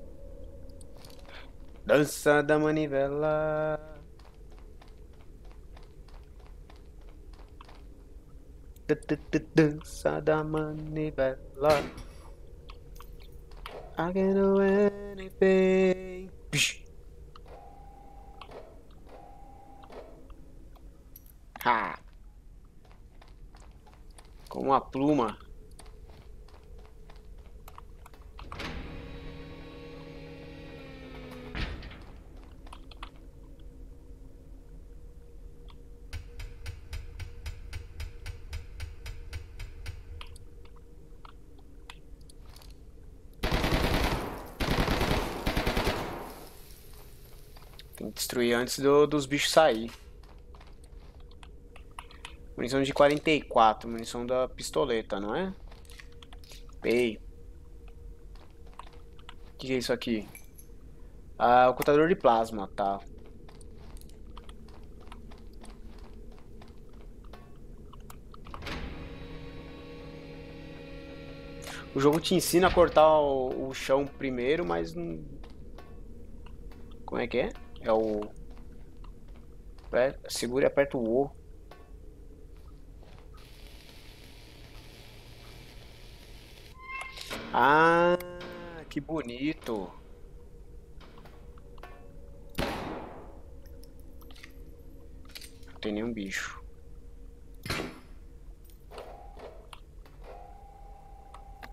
Dança da manivela. Dança da manivela. I can do anything. Psh. Ha! Com uma pluma. Tem que destruir antes do- dos bichos sair. Munição de 44, munição da pistoleta, não é? Ei. O que, é isso aqui? Ah, ocultador de plasma, tá. O jogo te ensina a cortar o, o chão primeiro, mas. Como é que é? É o... Segura e aperta o O. Ah, que bonito. Não tem nenhum bicho.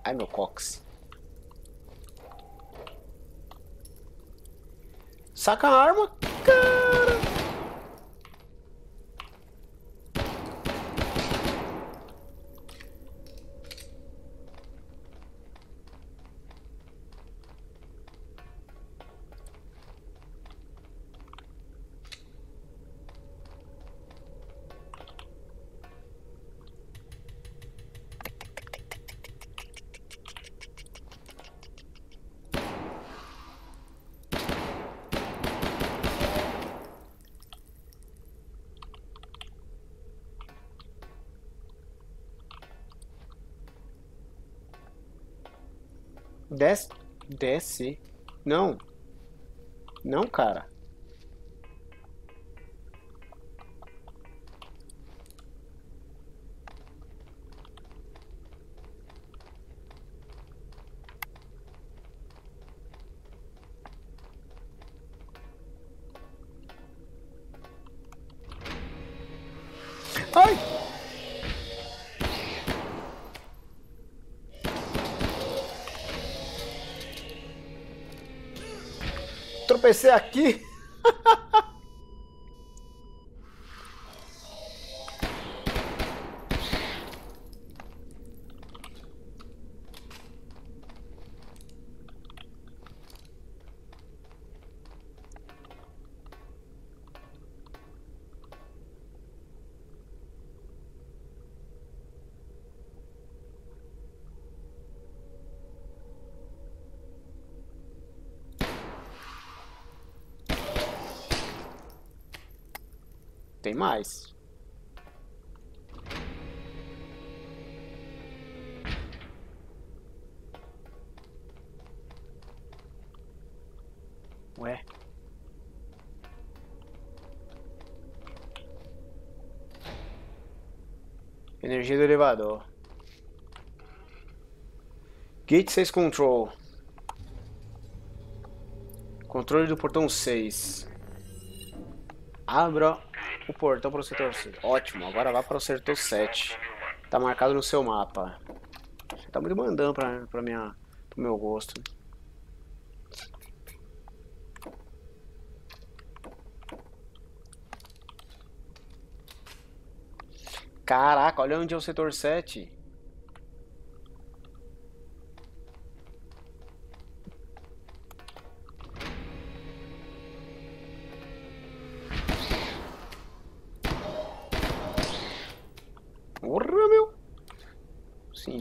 Ai, meu cox. Saca a arma. Desce. Desce. Não. Não, cara. PC aqui. Tem mais. Ué. Energia do elevador. Gate 6 Control. Controle do portão 6. Abra o portão para o setor 6. Ótimo, agora vá para o setor 7. Tá marcado no seu mapa. Você tá muito mandando para para minha pro meu gosto. Caraca, olha onde é o setor 7. Porra, meu.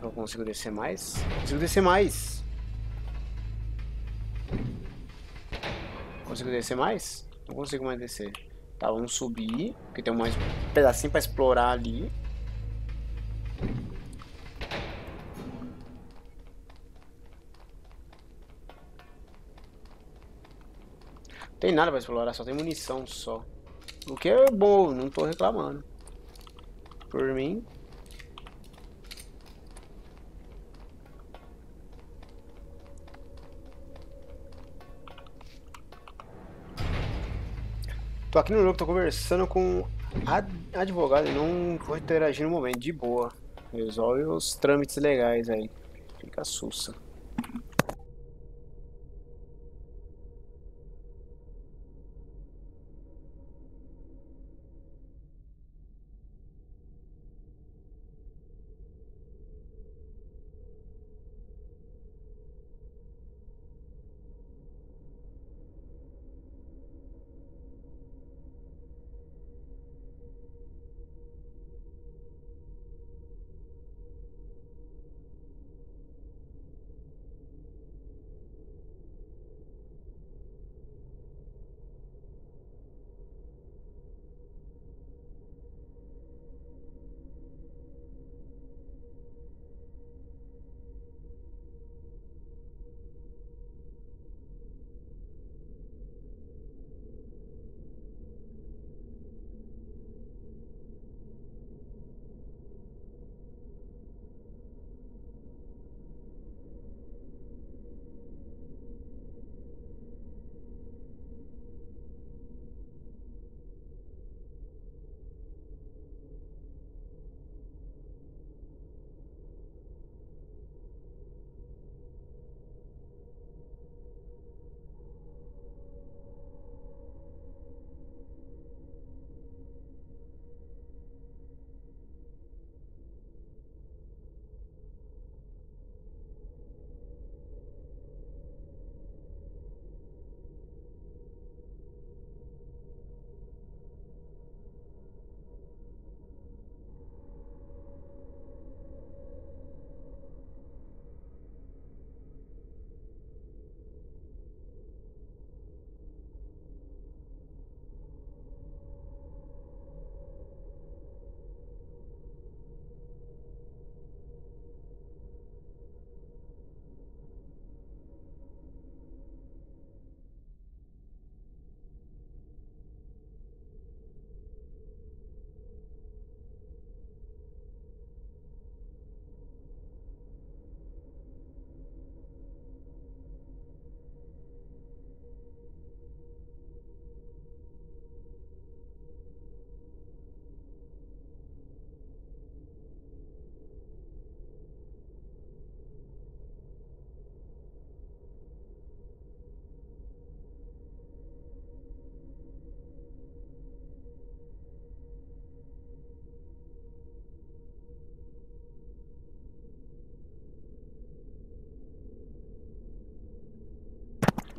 que eu consigo descer mais? Consigo descer mais. Consigo descer mais? Não consigo mais descer. Tá, vamos subir, porque tem mais um pedacinho pra explorar ali. Tem nada pra explorar, só tem munição só. O que é bom, não tô reclamando. Por mim. Tô aqui no jogo, tô conversando com advogado e não vou interagir no momento, de boa. Resolve os trâmites legais aí. Fica sussa.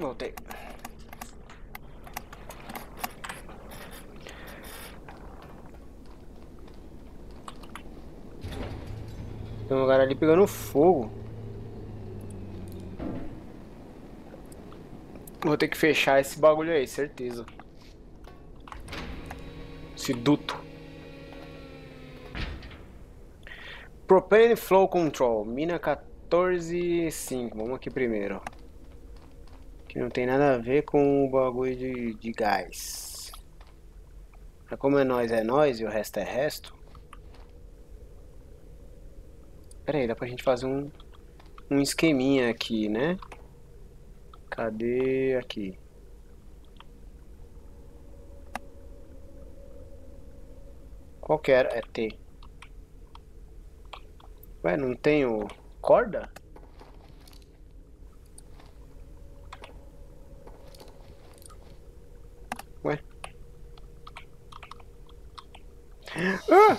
Voltei. Tem um lugar ali pegando fogo. Vou ter que fechar esse bagulho aí, certeza. Esse duto. Propane Flow Control, mina 14.5. Vamos aqui primeiro. Que não tem nada a ver com o bagulho de, de gás. Mas como é nós, é nós e o resto é resto. Pera aí, dá pra gente fazer um, um esqueminha aqui, né? Cadê aqui? Qual que era? É T. Ué, não tenho corda? Ah!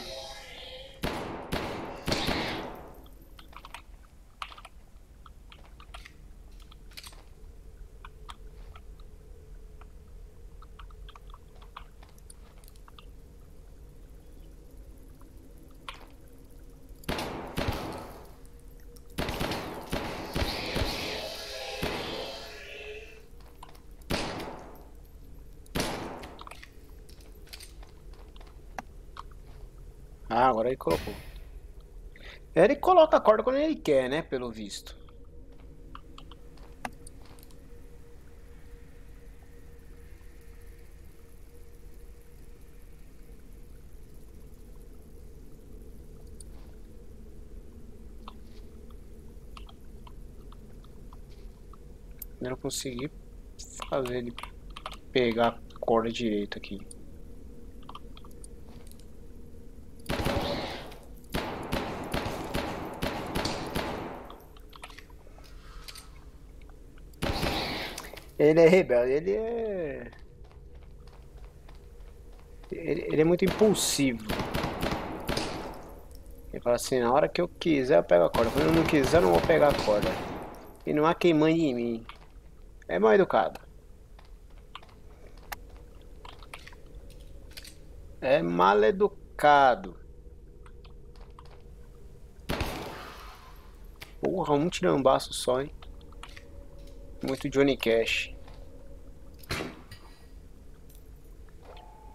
Agora ele colocou. Ele coloca a corda quando ele quer, né? Pelo visto. Eu não consegui fazer ele pegar a corda direito aqui. Ele é rebelde, ele é. Ele, ele é muito impulsivo. Ele fala assim: na hora que eu quiser eu pego a corda, quando eu não quiser eu não vou pegar a corda. E não há quem mande em mim. É mal educado. É mal educado. Porra, um tirambaço só, hein? Muito Johnny Cash.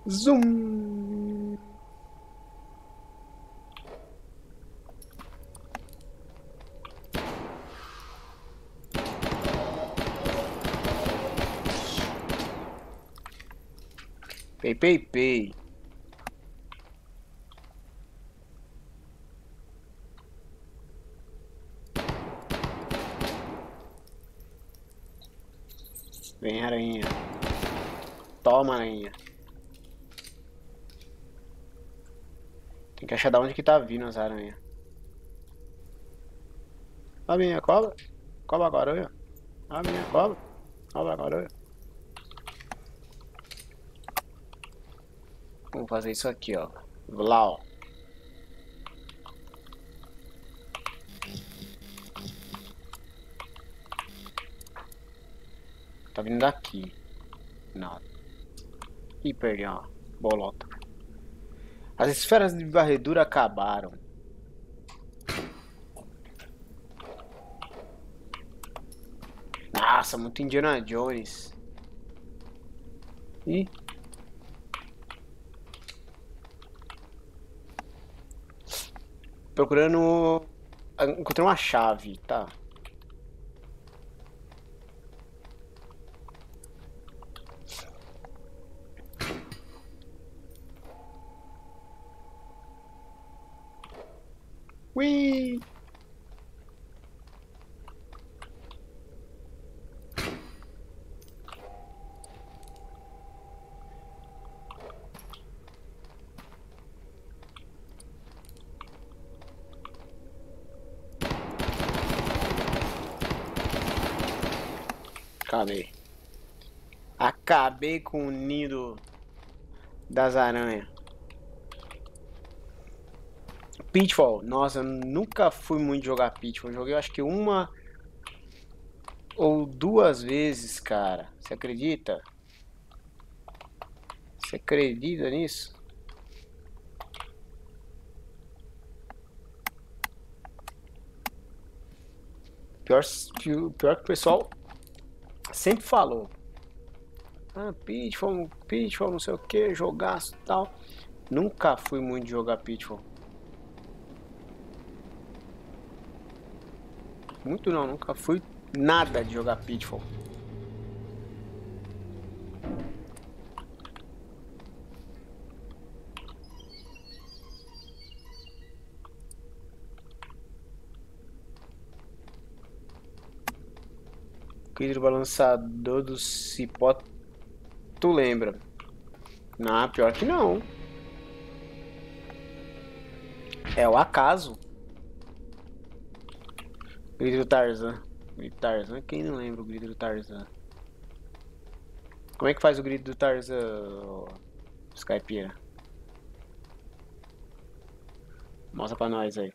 Zoom. Pei, pei, pei. Vem, aranha. Aranha. Tem que achar de onde que tá vindo as aranhas. A minha cobra. Cobra agora. A minha cobra. Cobra agora. Vamos fazer isso aqui, ó. Lá, ó. Tá vindo daqui. Nada. Ih, perdi uma bolota. As esferas de varredura acabaram. Nossa, muito Indiana Jones. Ih. Procurando... Encontrei uma chave, tá. Ui! Acabei. Acabei com o nido das aranhas. Pitfall. Nossa, nunca fui muito jogar Pitfall. Joguei acho que uma ou duas vezes, cara. Você acredita? Você acredita nisso? Pior, pior que o pessoal sempre falou. Ah, Pitfall, Pitfall, não sei o que, jogaço e tal. Nunca fui muito de jogar Pitfall. Muito não, nunca fui nada de jogar Pitfall. Querido balançador do cipó, tu lembra? Não, pior que não. É o acaso. Grito do Tarzan. Grito do Tarzan, quem não lembra o grito do Tarzan? Como é que faz o grito do Tarzan, Skypeira? Mostra pra nós aí.